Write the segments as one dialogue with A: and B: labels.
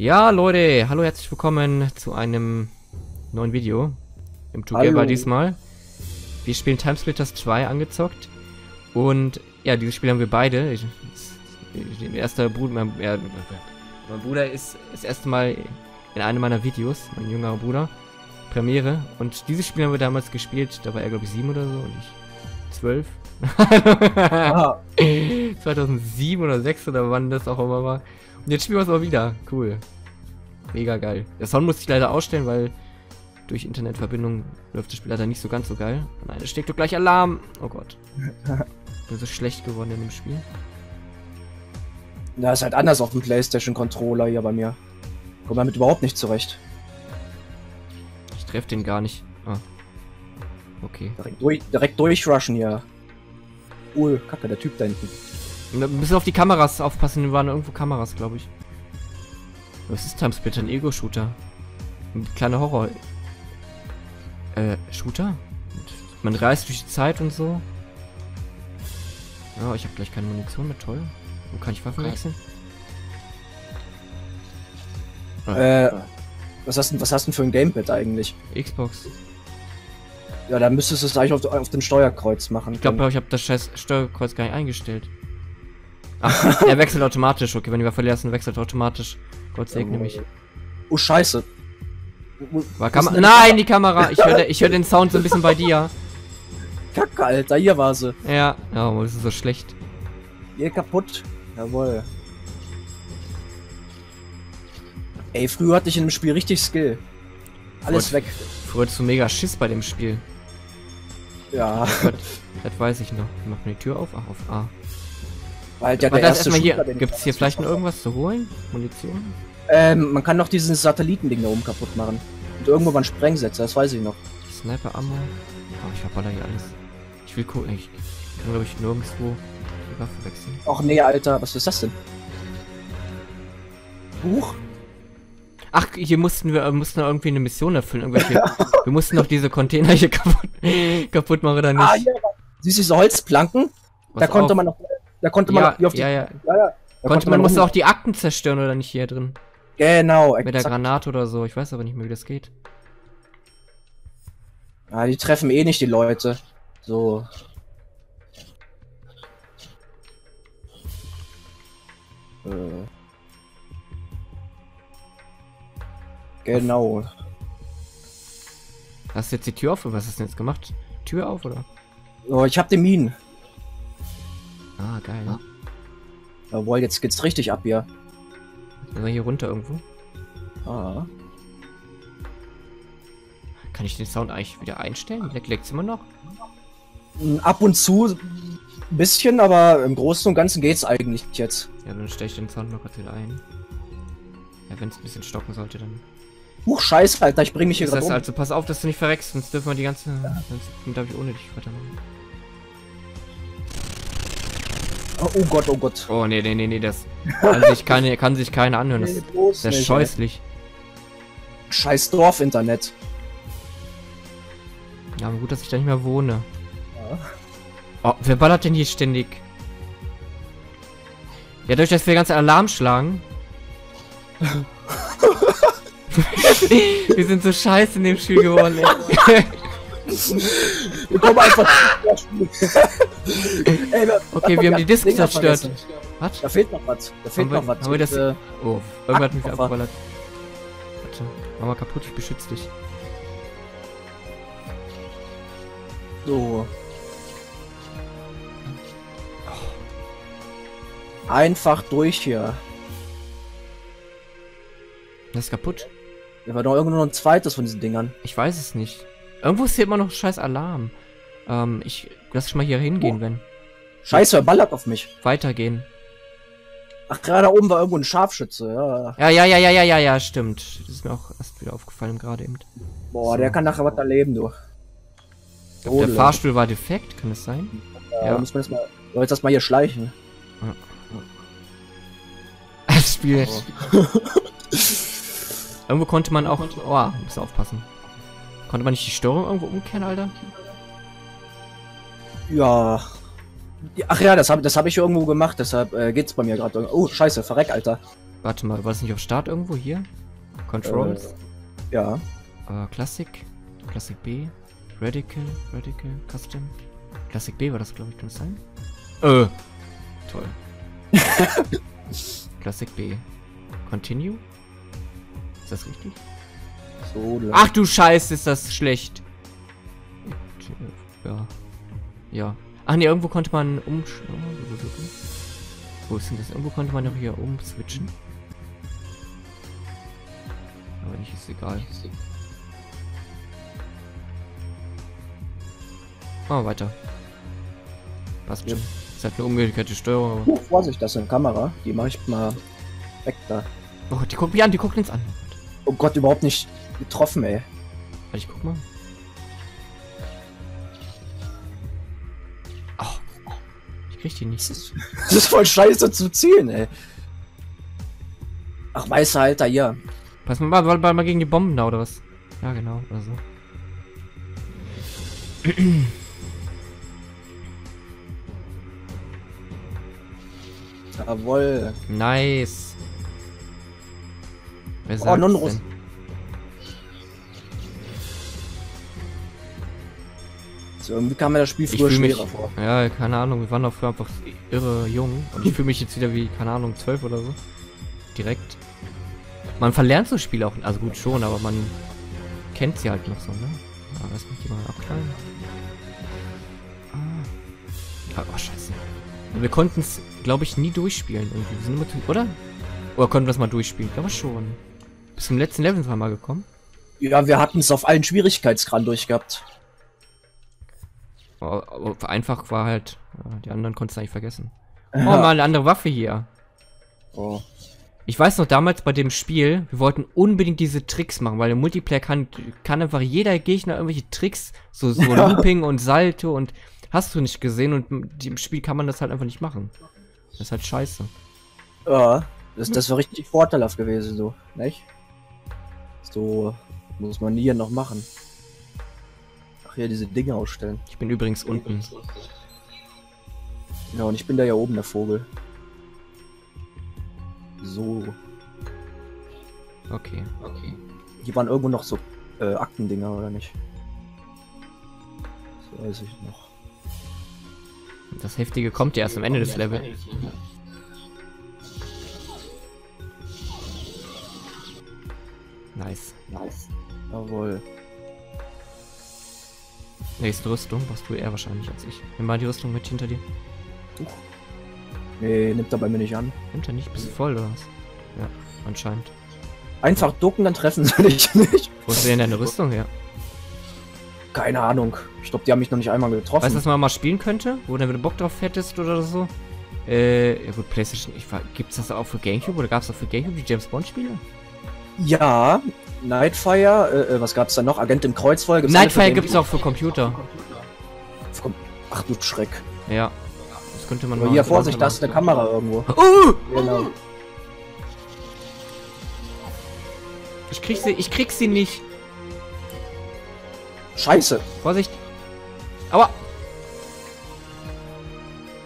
A: Ja, Leute, hallo, herzlich willkommen zu einem neuen Video. Im Together
B: Hallo.
A: diesmal. Wir spielen Timesplitters 2 angezockt. Und ja, dieses Spiel haben wir beide. Ich, ich, mein erster Bruder, mein, ja, mein Bruder ist das erste Mal in einem meiner Videos, mein jüngerer Bruder. Premiere. Und dieses Spiel haben wir damals gespielt. Da war er, glaube ich, sieben oder so und ich zwölf.
B: Ah,
A: 2007 oder 6 oder wann das auch immer war. Jetzt spielen wir es mal wieder. Cool. Mega geil. Der Sound musste ich leider ausstellen, weil durch Internetverbindung läuft das Spiel leider nicht so ganz so geil. Oh nein, es steckt doch gleich Alarm. Oh Gott. Bin so schlecht geworden in dem Spiel.
B: das ist halt anders auf dem PlayStation-Controller hier bei mir. Komm damit überhaupt nicht zurecht.
A: Ich treffe den gar nicht. Ah. Okay.
B: Direkt, durch, direkt durchrushen hier. Cool, kacke, der Typ da hinten.
A: Wir müssen auf die Kameras aufpassen, hier waren irgendwo Kameras, glaube ich. Was ist Timesplitter? Ein Ego-Shooter. Ein kleiner Horror. Äh, Shooter? Man reist durch die Zeit und so. Ja, ich habe gleich keine Munition mehr, toll. Wo kann ich Waffen wechseln?
B: Äh, was hast, du, was hast du denn für ein Gamepad eigentlich?
A: Xbox.
B: Ja, da müsstest du es eigentlich auf, auf dem Steuerkreuz machen.
A: Ich glaube, ich habe das scheiß Steuerkreuz gar nicht eingestellt. Ach, er wechselt automatisch. Okay, wenn ist, dann wechselt automatisch. Gott segne mich.
B: Oh, scheiße.
A: War Kam Nein, die Kamera. Ich höre ich hör den Sound so ein bisschen bei dir.
B: Kacke, Alter, hier war sie.
A: Ja, ja, aber das ist so schlecht.
B: Hier kaputt. Jawohl. Ey, früher hatte ich in dem Spiel richtig Skill. Alles
A: Gut.
B: weg.
A: Früher hattest du mega Schiss bei dem Spiel.
B: Ja,
A: Das, das weiß ich noch. Macht mir die Tür auf? Ach, auf A.
B: weil der, der erste
A: erstmal hier. Gibt es hier vielleicht noch irgendwas zu holen? Munition?
B: Ähm, man kann noch dieses Satellitending da oben kaputt machen. Und irgendwo waren Sprengsätze, das weiß ich noch.
A: Sniper Ammo. Oh, ich verballer hier alles. Ich will gucken. Ich kann, glaube ich, nirgendwo die Waffe wechseln.
B: Och nee, Alter, was ist das denn? Buch?
A: Ach, hier mussten wir äh, mussten irgendwie eine Mission erfüllen. Irgendwelche, Wir mussten noch diese Container hier kaputt, kaputt machen oder nicht?
B: Ah, hier, siehst du diese Holzplanken?
A: Was
B: da konnte
A: auf?
B: man noch, da konnte man
A: Ja,
B: hier auf die,
A: ja, ja.
B: ja, ja. Da
A: Konnte, man musste
B: rum-
A: auch die Akten zerstören oder nicht hier drin?
B: Genau,
A: Mit der
B: exakt.
A: Granate oder so. Ich weiß aber nicht mehr, wie das geht.
B: Ah, die treffen eh nicht die Leute. So. Äh. Genau.
A: Hast du jetzt die Tür auf? oder Was hast du denn jetzt gemacht? Tür auf oder?
B: So, ich hab den Minen.
A: Ah, geil.
B: Jawohl, jetzt geht's richtig ab hier.
A: Also hier runter irgendwo.
B: Ah.
A: Kann ich den Sound eigentlich wieder einstellen? Leck leckt's immer noch?
B: Ab und zu ein bisschen, aber im Großen und Ganzen geht's eigentlich jetzt.
A: Ja, dann stelle ich den Sound noch kurz wieder ein. Ja, wenn es ein bisschen stocken sollte, dann.
B: Huch, scheiße, Alter, ich bring mich hier gerade um.
A: also, pass auf, dass du nicht verreckst, sonst dürfen wir die ganze. Sonst darf ich ohne dich weitermachen.
B: Oh, oh Gott, oh Gott.
A: Oh, nee, nee, nee, nee, das. Kann sich keine, kann sich keiner anhören. Das,
B: Nee,
A: das ist
B: nicht,
A: scheußlich.
B: ey. Scheiß Dorf-Internet.
A: Ja, aber gut, dass ich da nicht mehr wohne.
B: Ja.
A: Oh, wer ballert denn hier ständig? Ja, dadurch, dass wir ganze Alarm schlagen. wir sind so scheiße in dem Spiel geworden, ey.
B: Wir kommen einfach. Ey, wa-
A: Okay, wir
B: hab
A: haben die Disk zerstört. Was?
B: Da fehlt noch was. Da fehlt
A: Haben wir-
B: noch was.
A: haben wir das-
B: Äh,
A: Oh, irgendwer hat mich abgeballert. Warte, mach mal kaputt, ich beschütze dich.
B: so. Einfach durch hier.
A: Das ist kaputt?
B: Da war doch irgendwo noch ein zweites von diesen Dingern.
A: Ich weiß es nicht. Irgendwo ist hier immer noch scheiß Alarm. Ähm, ich lass dich mal hier hingehen,
B: Oh.
A: wenn.
B: Scheiße, er ballert auf mich.
A: Weitergehen.
B: Ach, gerade oben war irgendwo ein Scharfschütze. Ja.
A: Ja, ja, ja, ja, ja, ja, ja, stimmt. Das ist mir auch erst wieder aufgefallen gerade eben.
B: Boah,
A: So.
B: der kann nachher was erleben, du.
A: Der
B: Odele.
A: Fahrstuhl war defekt, kann es sein?
B: Ja,
A: ja.
B: Da muss man jetzt mal, soll jetzt das mal hier schleichen.
A: Das Spiel.
B: Oh.
A: Irgendwo konnte man auch. Oh, muss aufpassen. Konnte man nicht die Steuerung irgendwo umkehren, Alter?
B: Ja. Ach ja, das habe das hab ich irgendwo gemacht, deshalb äh, geht's bei mir gerade. Oh, scheiße, verreck, Alter.
A: Warte mal, war das nicht auf Start irgendwo hier? Controls?
B: Äh, ja.
A: Äh, Classic, Classic B, Radical, Radical, Custom. Classic B war das, glaube ich, kann das sein? Äh. Toll. Classic B. Continue? Ist das richtig?
B: So, lang.
A: Ach du Scheiße, ist das schlecht. Ja. Ja. Ach ne, irgendwo konnte man umsch... Wo ist denn das? Irgendwo konnte man doch hier umswitchen. Aber nicht, ist egal. Machen wir weiter. Passt
B: Ja.
A: schon. Ist halt eine umgekehrte Steuerung.
B: Huch, Vorsicht, das ist eine Kamera. Die mache ich mal weg da.
A: Oh, die guckt mich an, die guckt uns an.
B: Oh Gott, überhaupt nicht getroffen, ey.
A: Ich guck mal. Oh, ich krieg die nicht.
B: Das ist, voll scheiße zu zielen, ey. Ach, weißer Alter, hier.
A: Pass mal, mal, mal, mal gegen die Bomben da oder was? Ja, genau, oder so.
B: Jawoll.
A: Nice. Wer
B: Oh,
A: sagt's
B: Irgendwie kam mir das Spiel früher
A: mich,
B: schwerer vor.
A: ja, keine Ahnung, wir waren doch früher einfach irre jung und ich fühle mich jetzt wieder wie, keine Ahnung, zwölf oder so. Direkt. Man verlernt so Spiele auch, also gut schon, aber man kennt sie halt noch so, ne? Ah, lass mich die mal abknallen. Ah. Oh, scheiße. Wir konnten es, glaube ich, nie durchspielen irgendwie. Wir sind immer zu, oder? Oder konnten wir es mal durchspielen? Ich glaube schon. Bis zum letzten Level sind wir mal gekommen.
B: Ja, wir hatten es auf allen Schwierigkeitsgraden durchgehabt.
A: Aber, einfach war halt, ja, die anderen konntest du eigentlich vergessen. Oh, mal eine andere Waffe hier.
B: Oh.
A: Ich weiß noch damals bei dem Spiel, wir wollten unbedingt diese Tricks machen, weil im Multiplayer kann, kann einfach jeder Gegner irgendwelche Tricks, so, so
B: Ja.
A: Looping und Salto und hast du nicht gesehen und im Spiel kann man das halt einfach nicht machen. Das ist halt scheiße.
B: Ja, das, das wäre richtig vorteilhaft gewesen, so, nicht? So muss man hier noch machen. Ja, diese Dinge ausstellen.
A: Ich bin übrigens unten.
B: Ja, und ich bin da ja oben, der Vogel. So.
A: Okay. Okay.
B: Hier waren irgendwo noch so äh, Aktendinger, oder nicht? Das weiß ich noch.
A: Das Heftige kommt ja erst am Ende des Levels. Nice.
B: Nice. Jawohl.
A: Nächste Rüstung brauchst du eher wahrscheinlich als ich. Nimm mal die Rüstung mit hinter dir.
B: Nee, nimmt er bei mir nicht an.
A: Nimmt er nicht? Bist du voll oder was? Ja, anscheinend.
B: Einfach ducken, dann treffen sie dich nicht.
A: Wo ist denn deine Rüstung her?
B: Keine Ahnung. Ich glaube, die haben mich noch nicht einmal getroffen.
A: Weißt du, was man mal spielen könnte? Wo du Bock drauf hättest oder so? Äh, ja gut, Playstation, ich war, gibt's das auch für Gamecube oder gab's auch für Gamecube die James Bond Spiele?
B: Ja, Nightfire, äh, äh, was gab's da noch? Agent im Kreuzfeuer? Gibt's
A: Nightfire gibt's auch für Computer.
B: Ach du Schreck.
A: Ja. Das könnte man
B: Aber hier, Vorsicht, da ist eine Kamera irgendwo.
A: Uh!
B: Genau.
A: Ich krieg sie, ich krieg sie nicht.
B: Scheiße.
A: Vorsicht. Aua!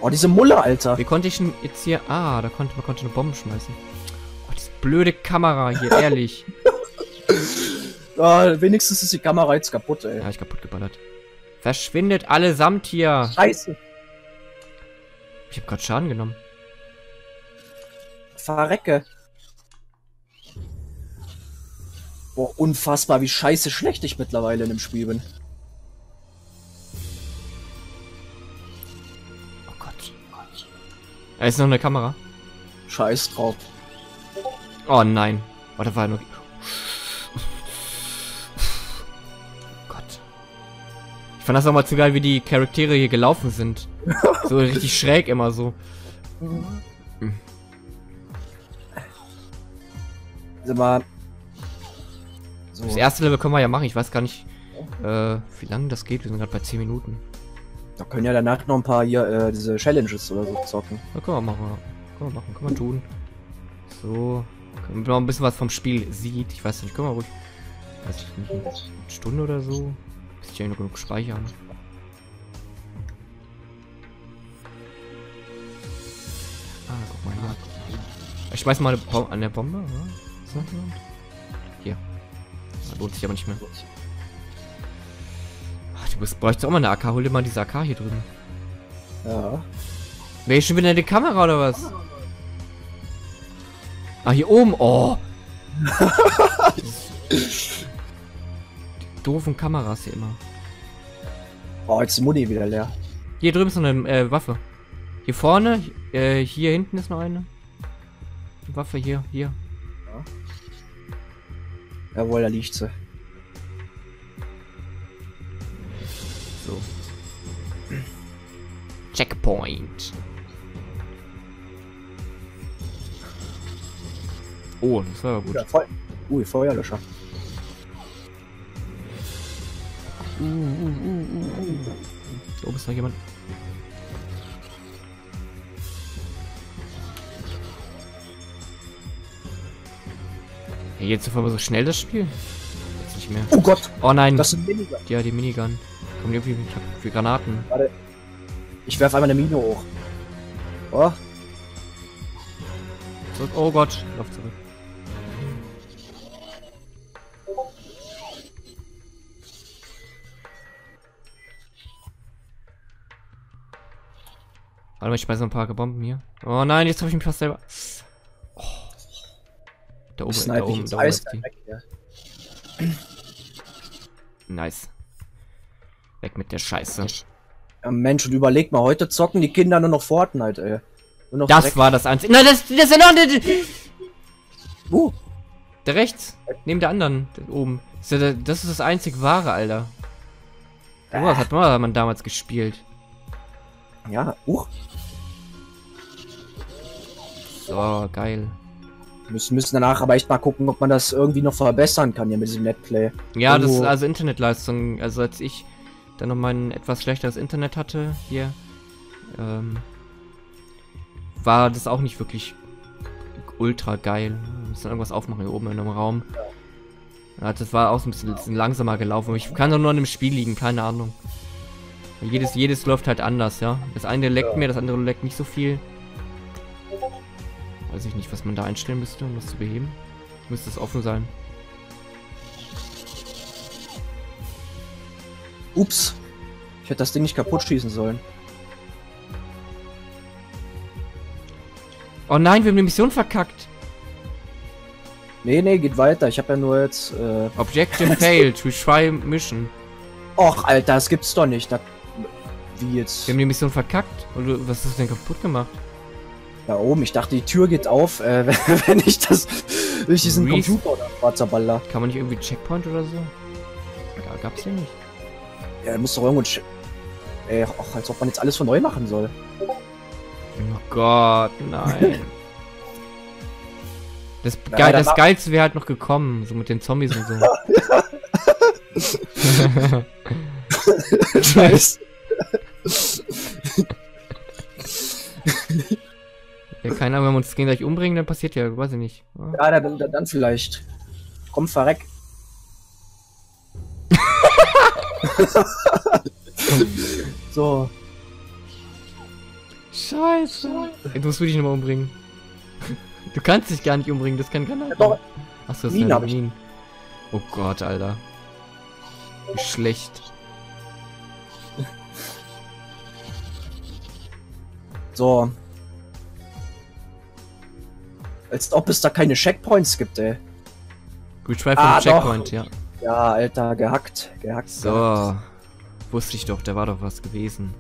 B: Oh, diese Mulle, Alter.
A: Wie konnte ich denn jetzt hier... Ah, da konnte man konnte eine Bombe schmeißen. Oh, diese blöde Kamera hier, ehrlich.
B: Ah, wenigstens ist die Kamera jetzt kaputt, ey.
A: Ja, ich kaputt geballert. Verschwindet allesamt hier.
B: Scheiße.
A: Ich habe gerade Schaden genommen.
B: Verrecke. Boah, unfassbar, wie scheiße schlecht ich mittlerweile in dem Spiel bin.
A: Oh Gott. Da ist noch eine Kamera.
B: Scheiß drauf.
A: Oh nein. Da war nur... Ich fand das auch mal zu geil, wie die Charaktere hier gelaufen sind. So richtig schräg immer so.
B: Sag mal. So.
A: Das erste Level können wir ja machen. Ich weiß gar nicht, äh, wie lange das geht. Wir sind gerade bei 10 Minuten.
B: Da können ja danach noch ein paar hier äh, diese Challenges oder so zocken.
A: Ja, können wir machen. Können wir machen. Können wir tun. So. Wenn man noch ein bisschen was vom Spiel sieht. Ich weiß nicht, können wir ruhig. Weiß ich nicht. Eine Stunde oder so. Bis ich ja noch genug speichern. Ah, guck mal hier. Ich schmeiß mal an der Bombe. oder? Ist noch jemand? Hier. Ah, lohnt sich aber nicht mehr. Ach, du bist, bräuchst auch mal eine AK. Hol dir mal diese AK hier drüben.
B: Ja.
A: Wer ist schon wieder die Kamera oder was? Ah, hier oben. Oh. Doofen Kameras hier immer.
B: Oh, jetzt ist die Muni wieder leer.
A: Hier drüben ist noch eine äh, Waffe. Hier vorne, äh, hier hinten ist noch eine. Die Waffe hier, hier.
B: Jawohl, da liegt sie.
A: So. Checkpoint. Oh, das war aber gut.
B: Ja, voll. Ui, Feuerlöscher.
A: Da oben ist noch jemand. Hey, jetzt auf einmal so schnell das Spiel? Jetzt nicht mehr.
B: Oh Gott,
A: Oh nein.
B: das sind Minigun.
A: ja, die Minigun. Kommen irgendwie für Granaten.
B: Ich werf einmal eine Mine hoch. Oh,
A: Zurück. Oh Gott, lauf zurück. Warte mal, ich schmeiß noch ein paar Bomben hier. Oh nein, jetzt habe ich mich fast selber. Oh. Da oben, da oben, da oben ist die.
B: weg hier.
A: Nice. Weg mit der Scheiße.
B: Ja, Mensch, und überleg mal, heute zocken die Kinder nur noch Fortnite, ey. Noch
A: Das
B: Dreck.
A: war das einzige. Nein, das, das ist ja noch der,
B: Uh,
A: der rechts. Neben der anderen. Da oben. Das ist, ja das ist das einzig wahre, Alter. Oh, was hat man, man damals gespielt?
B: ja, uh.
A: So, geil.
B: Müssen, müssen danach aber echt mal gucken, ob man das irgendwie noch verbessern kann hier mit diesem Netplay.
A: Ja, das
B: Irgendwo-
A: also Internetleistung. Also als ich dann noch mein etwas schlechteres Internet hatte hier, ähm, war das auch nicht wirklich ultra geil. Wir müssen irgendwas aufmachen hier oben in einem Raum. Ja, das war auch so ein bisschen, bisschen langsamer gelaufen. Ich kann doch nur an dem Spiel liegen, keine Ahnung. Jedes, jedes läuft halt anders, ja. Das eine leckt
B: Ja.
A: mir, das andere leckt nicht so viel. Weiß ich nicht, was man da einstellen müsste, um das zu beheben. Müsste es offen sein.
B: Ups. Ich hätte das Ding nicht kaputt schießen sollen.
A: Oh nein, wir haben die Mission verkackt.
B: Nee, nee, geht weiter. Ich habe ja nur jetzt. Äh...
A: Objective failed. Retry mission.
B: Och, Alter, das gibt's doch nicht. Da... Wie jetzt?
A: Wir haben die Mission verkackt. Und was hast du denn kaputt gemacht?
B: Da oben. Ich dachte, die Tür geht auf, äh, wenn ich das durch diesen
A: Res-
B: Computer oder schwarzer Baller.
A: Kann man nicht irgendwie Checkpoint oder so? Ja, gab's den nicht.
B: Ja, muss doch irgendwo. ein Ey, och, als ob man jetzt alles von neu machen soll.
A: Oh Gott, nein. Das,
B: Na,
A: geil,
B: dann
A: das Geilste wäre halt noch gekommen, so mit den Zombies und so.
B: Scheiße.
A: Ja, keine Ahnung, wenn wir uns gegenseitig umbringen, dann passiert ja, weiß ich nicht. Ja.
B: Ja, dann, dann, vielleicht. Komm, verreck. so.
A: Scheiße. Ey, du musst dich nochmal umbringen. Du kannst dich gar nicht umbringen, das kann keiner.
B: Ja, doch.
A: Achso, das
B: Minen
A: ist
B: ich.
A: Minen. Oh Gott, Alter. Wie schlecht.
B: So. Als ob es da keine Checkpoints gibt, ey.
A: Retry
B: Ah,
A: vom Checkpoint, ja.
B: Ja, Alter, gehackt. Gehackt. gehackt.
A: So. Wusste ich doch, da war doch was gewesen.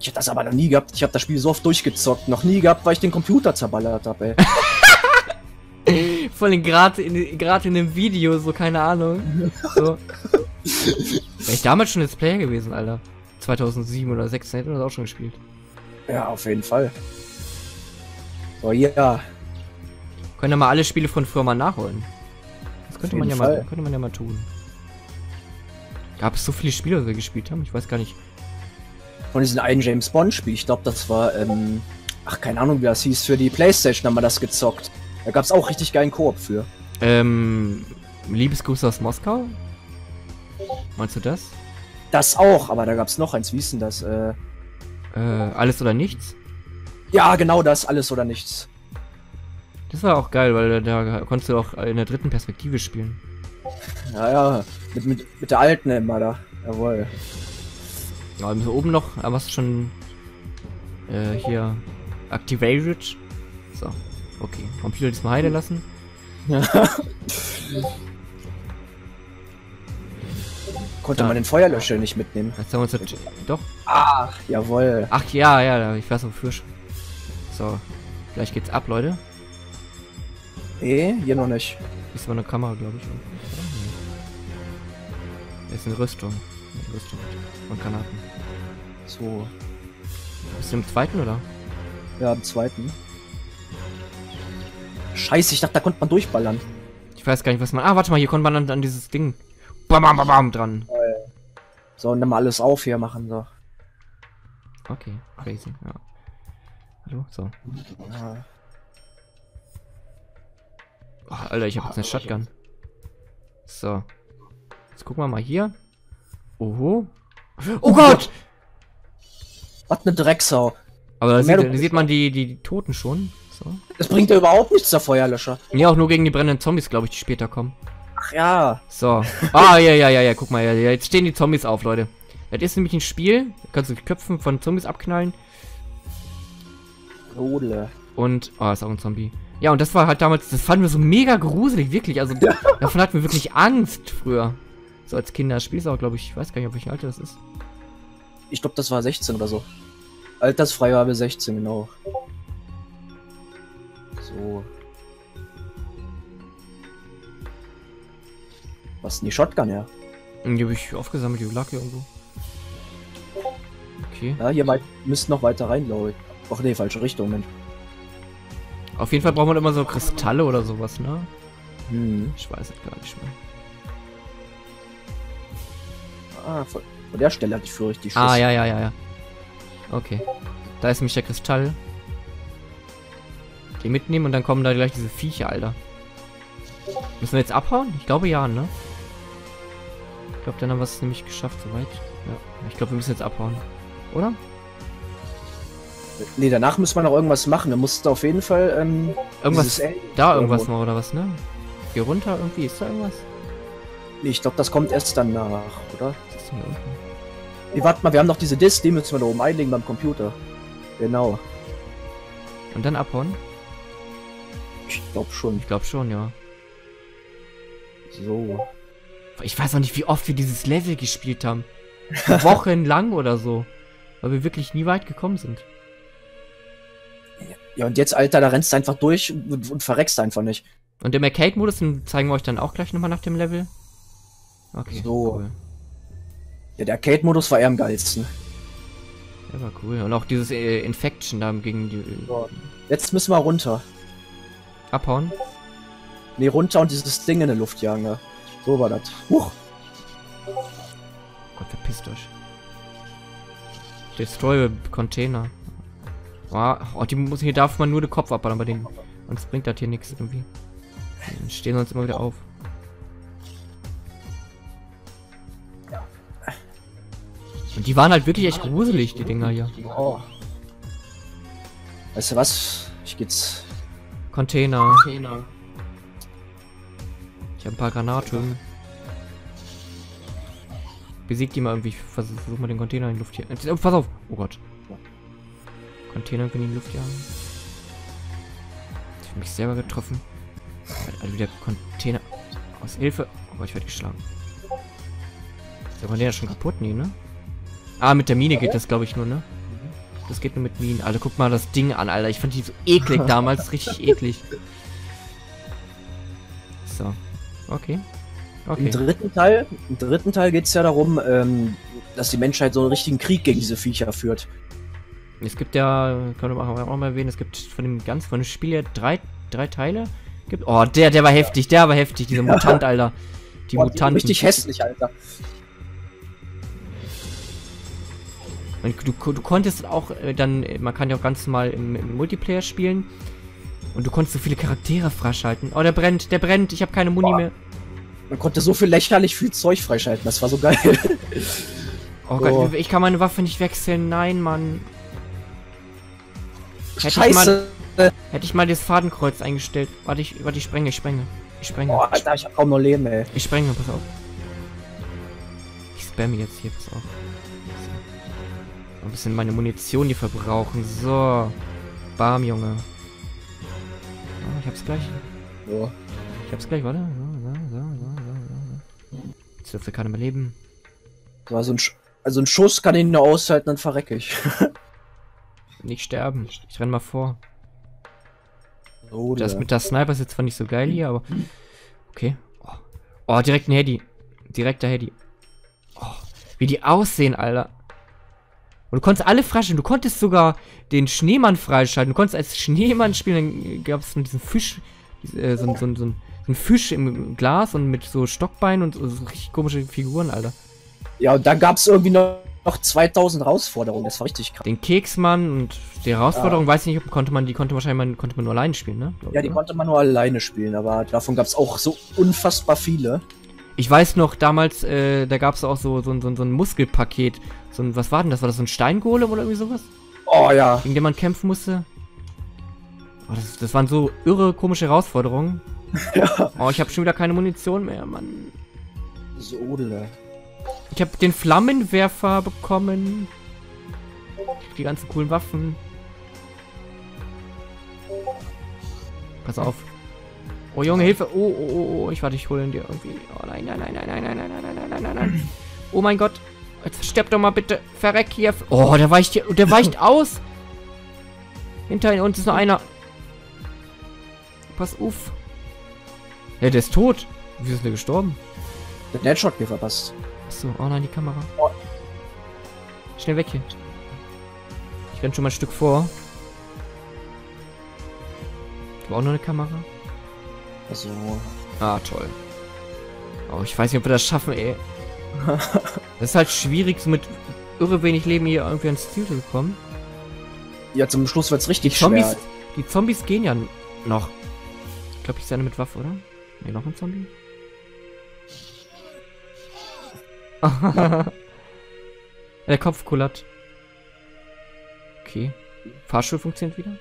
B: Ich hab das aber noch nie gehabt. Ich hab das Spiel so oft durchgezockt. Noch nie gehabt, weil ich den Computer zerballert hab, ey.
A: Vor allem gerade in, gerade in dem Video, so keine Ahnung. So. Wäre ich damals schon jetzt Player gewesen, Alter. 2007 oder 2016 hätten wir das auch schon gespielt.
B: ja, auf jeden Fall. So, ja.
A: Können ja mal alle Spiele von früher mal nachholen. Das könnte man ja
B: jeden
A: mal,
B: Fall.
A: könnte man ja mal tun. Gab es so viele Spiele, die wir gespielt haben? Ich weiß gar nicht.
B: Von diesem einen James Bond Spiel. Ich glaube, das war, ähm, ach, keine Ahnung, wie das hieß. Für die Playstation haben wir das gezockt. Da gab's auch richtig geilen Koop für.
A: Ähm, Liebesgrüße aus Moskau? Meinst du das?
B: Das auch, aber da gab's noch eins. Wie hieß denn das? Äh,
A: Äh, alles oder nichts?
B: ja, genau das. Alles oder nichts.
A: Das war auch geil, weil da, da konntest du auch in der dritten Perspektive spielen.
B: Ja, ja. Mit, mit, mit der alten immer da. Jawohl.
A: Ja, und oben noch, aber hast du schon äh, hier activated. So, okay. Computer diesmal heile lassen.
B: Konnte
A: Ja.
B: man den Feuerlöscher nicht mitnehmen.
A: Jetzt haben wir uns das, doch.
B: Ach, jawohl.
A: Ach ja, ja, ich weiß wofür schon. So, gleich geht's ab, Leute.
B: Nee, hier noch nicht.
A: Ist aber eine Kamera, glaube ich. Nee. Ist eine Rüstung. Eine Rüstung von Granaten.
B: So,
A: Bist du im zweiten oder?
B: ja, am zweiten. Scheiße, ich dachte, da konnte man durchballern.
A: Ich weiß gar nicht, was man. Ah, warte mal, hier konnte man an, an dieses Ding. Bam, bam, bam, bam dran.
B: So, und dann mal alles auf hier machen, so.
A: Okay, crazy, ja. Hallo, so.
B: Ja.
A: Oh, Alter, ich habe jetzt eine Shotgun. So. Jetzt gucken wir mal hier. Oho. Oh Gott!
B: Was eine Drecksau.
A: Aber da sieht, da sieht man die, die, die Toten schon. So.
B: Das bringt ja überhaupt nichts, der Feuerlöscher.
A: Ja, auch nur gegen die brennenden Zombies, glaube ich, die später kommen.
B: Ach ja.
A: So. Ah, ja, ja, ja, ja, guck mal, ja, jetzt stehen die Zombies auf, Leute. Das ist nämlich ein Spiel, da kannst du die Köpfen von Zombies abknallen
B: Rodle.
A: und, oh, ist auch ein Zombie. Ja, und das war halt damals, das fanden wir so mega gruselig, wirklich, also davon hatten wir wirklich Angst früher. So als Kinder. Das Spiel ist auch, glaube ich, ich weiß gar nicht, auf welchem Alter das ist.
B: Ich glaube, das war 16 oder so. Altersfreigabe 16, genau. So. Was ist denn die Shotgun, ja?
A: Die habe ich aufgesammelt, die lag hier irgendwo. Okay.
B: Ja, hier müssten noch weiter rein, glaube ich. Ach nee, falsche Richtung, Mensch.
A: Auf jeden Fall braucht man immer so Kristalle oder sowas, ne?
B: Hm.
A: Ich weiß es gar nicht mehr.
B: Ah, von, von der Stelle hatte ich für richtig Schuss.
A: Ah, ja, ja, ja, ja. Okay. Da ist nämlich der Kristall. Den mitnehmen und dann kommen da gleich diese Viecher, Alter. Müssen wir jetzt abhauen? Ich glaube ja, ne? Ich glaube, dann haben wir es nämlich geschafft, soweit. Ja. Ich glaube, wir müssen jetzt abhauen. Oder?
B: Nee, danach muss man noch irgendwas machen. Da musst du auf jeden Fall, ähm,
A: Irgendwas. Da irgendwas
B: irgendwo-
A: noch, oder was, ne? Hier runter irgendwie, ist da irgendwas?
B: Nee, ich glaube, das kommt erst danach, oder?
A: Was ist denn hier unten?
B: Nee, warte mal, wir haben noch diese Disk, die müssen wir da oben einlegen beim Computer. Genau.
A: Und dann abhauen?
B: Ich glaube schon.
A: Ich glaube schon, ja.
B: So.
A: Ich weiß auch nicht, wie oft wir dieses Level gespielt haben. Wochenlang oder so. Weil wir wirklich nie weit gekommen sind.
B: Ja, und jetzt, Alter, da rennst du einfach durch und, und verreckst einfach nicht.
A: Und im Arcade-Modus den zeigen wir euch dann auch gleich nochmal nach dem Level. Okay,
B: So.
A: cool.
B: Ja, der Arcade-Modus war eher am geilsten.
A: Der war cool. Und auch dieses äh, Infection da gegen die...
B: So. Jetzt müssen wir runter.
A: Abhauen.
B: Nee, runter und dieses Ding in der Luft jagen. Ja. So war das. Huch.
A: Gott, verpisst euch. Destroy Container. Oh, die muss, hier darf man nur den Kopf abballern bei denen. Sonst bringt das hier nichts irgendwie. Die stehen sonst immer wieder auf. Und die waren halt wirklich echt gruselig, die Dinger hier.
B: Oh. Weißt du was? Ich geht's.
A: Container. Ich habe ein paar Granaten. Besiegt die mal irgendwie. Ich Versuch, mal den Container in die Luft hier. Oh, pass auf! Oh Gott. Container irgendwie in die Luft jagen. Ich hab mich selber getroffen. Also wieder Container. Aus Hilfe. Oh ich werde geschlagen. Ist der Container schon kaputt? Nee, ne? Ah, mit der Mine geht das, glaube ich, nur, ne? Das geht nur mit Minen. Alter, guck mal das Ding an, Alter. Ich fand die so eklig damals. Richtig eklig. So. Okay.
B: Im
A: Okay.
B: dritten Teil, im dritten Teil geht's ja darum, ähm, dass die Menschheit so einen richtigen Krieg gegen diese Viecher führt.
A: Es gibt ja, können wir auch mal erwähnen, es gibt von dem ganz von dem Spiel ja drei, drei Teile. Gibt, oh, der, der war heftig, der war heftig, dieser Mutant, Alter. Die
B: Boah,
A: Mutanten.
B: Richtig hässlich, Alter.
A: Und du, du konntest auch äh, dann, man kann ja auch ganz normal im, im Multiplayer spielen. Und du konntest so viele Charaktere freischalten. Oh, der brennt, der brennt, ich habe keine Muni
B: Boah.
A: mehr.
B: Man konnte so viel lächerlich viel Zeug freischalten. Das war so geil.
A: Oh
B: Oh.
A: Gott, ich kann meine Waffe nicht wechseln. Nein, Mann. Hätte ich
B: Scheiße.
A: Hätte ich mal das Fadenkreuz eingestellt. Warte, ich, warte, ich sprenge, ich sprenge. Ich sprenge.
B: Boah, Alter, ich hab kaum noch Leben, ey.
A: Ich sprenge, pass auf. Ich spamme jetzt hier, pass auf. Ein bisschen meine Munition hier verbrauchen. So. Bam, Junge. Oh, ich hab's gleich.
B: So.
A: Ich hab's gleich, warte. So, so, so, so, so. Jetzt dürfte keiner mehr leben.
B: So, Also ein, Sch also ein Schuss kann ich nur aushalten, dann verrecke ich.
A: Nicht sterben. Ich renn mal vor.
B: So,
A: Das mit der Sniper ist jetzt zwar nicht so geil hier, aber. Okay. Oh, oh direkt ein Heady. Direkter Heady. Oh, wie die aussehen, Alter. Und du konntest alle freischalten. Du konntest sogar den Schneemann freischalten. Du konntest als Schneemann spielen. Dann gab es diesen Fisch. Äh, so, so, so, so ein Fisch im Glas und mit so Stockbeinen und so, so richtig komische Figuren, Alter.
B: Ja, und dann gab's irgendwie noch, noch 2000 Herausforderungen. Das war richtig krass.
A: Den Keksmann und die Herausforderung, weiß ich nicht, ob konnte man, die konnte wahrscheinlich man, konnte man nur alleine spielen, ne?
B: Ja, die
A: oder?
B: konnte man nur alleine spielen, aber davon gab's auch so unfassbar viele.
A: Ich weiß noch, damals, äh, da gab es auch so, so, ein- so, so ein Muskelpaket. So ein, was war denn das? War das so ein Steingolem oder irgendwie sowas?
B: Oh ja.
A: Gegen den man kämpfen musste? Oh, das, das waren so irre, komische Herausforderungen.
B: Ja.
A: Oh, ich habe schon wieder keine Munition mehr, Mann.
B: So, Odele.
A: Ich habe den Flammenwerfer bekommen. Die ganzen coolen Waffen. Pass auf. Oh, Junge, Hilfe. Oh, oh, oh, oh. Ich warte, ich hole ihn dir irgendwie. Oh, nein, nein, nein, nein, nein, nein, nein, nein, nein, nein, nein, nein. Oh mein Gott. Jetzt sterb doch mal bitte. Verreck hier. Oh, der weicht hier. Der weicht aus. Hinter uns ist noch einer. Pass auf. Ja, der ist tot. Wie ist der gestorben?
B: Der Deadshot mir verpasst.
A: Achso, oh nein, die Kamera. Schnell weg hier. Ich renn schon mal ein Stück vor. Ich habe auch noch eine Kamera.
B: Also,
A: Ah, toll. Oh, ich weiß nicht, ob wir das schaffen, ey. Das ist halt schwierig, so mit irre wenig Leben hier irgendwie ans Ziel zu kommen.
B: ja, zum Schluss wird's
A: Die
B: richtig
A: Zombies,
B: schwer.
A: die Zombies gehen ja noch. Ich glaube, ich sehe eine mit Waffe, oder? Ne, noch ein Zombie? Der Kopf kullert. Okay. Fahrstuhl funktioniert wieder?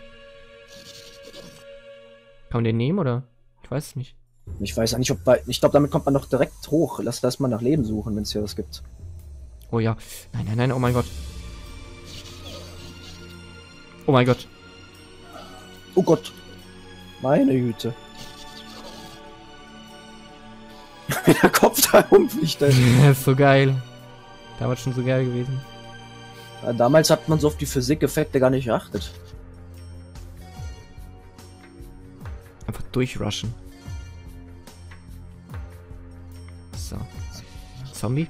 A: Kann man den nehmen, oder? Ich weiß es nicht.
B: Ich weiß nicht, ob bei, ich glaube, damit kommt man noch direkt hoch. Lass, lass mal nach Leben suchen, wenn es hier was gibt.
A: Oh ja. Nein, nein, nein, oh mein Gott. Oh mein Gott.
B: Oh Gott. Meine Güte. Wie der Kopf da rumfliegt.
A: Das ist so geil. Damals schon so geil gewesen.
B: Ja, Damals hat man so auf die Physikeffekte gar nicht geachtet.
A: Einfach durchrushen. So. Zombie?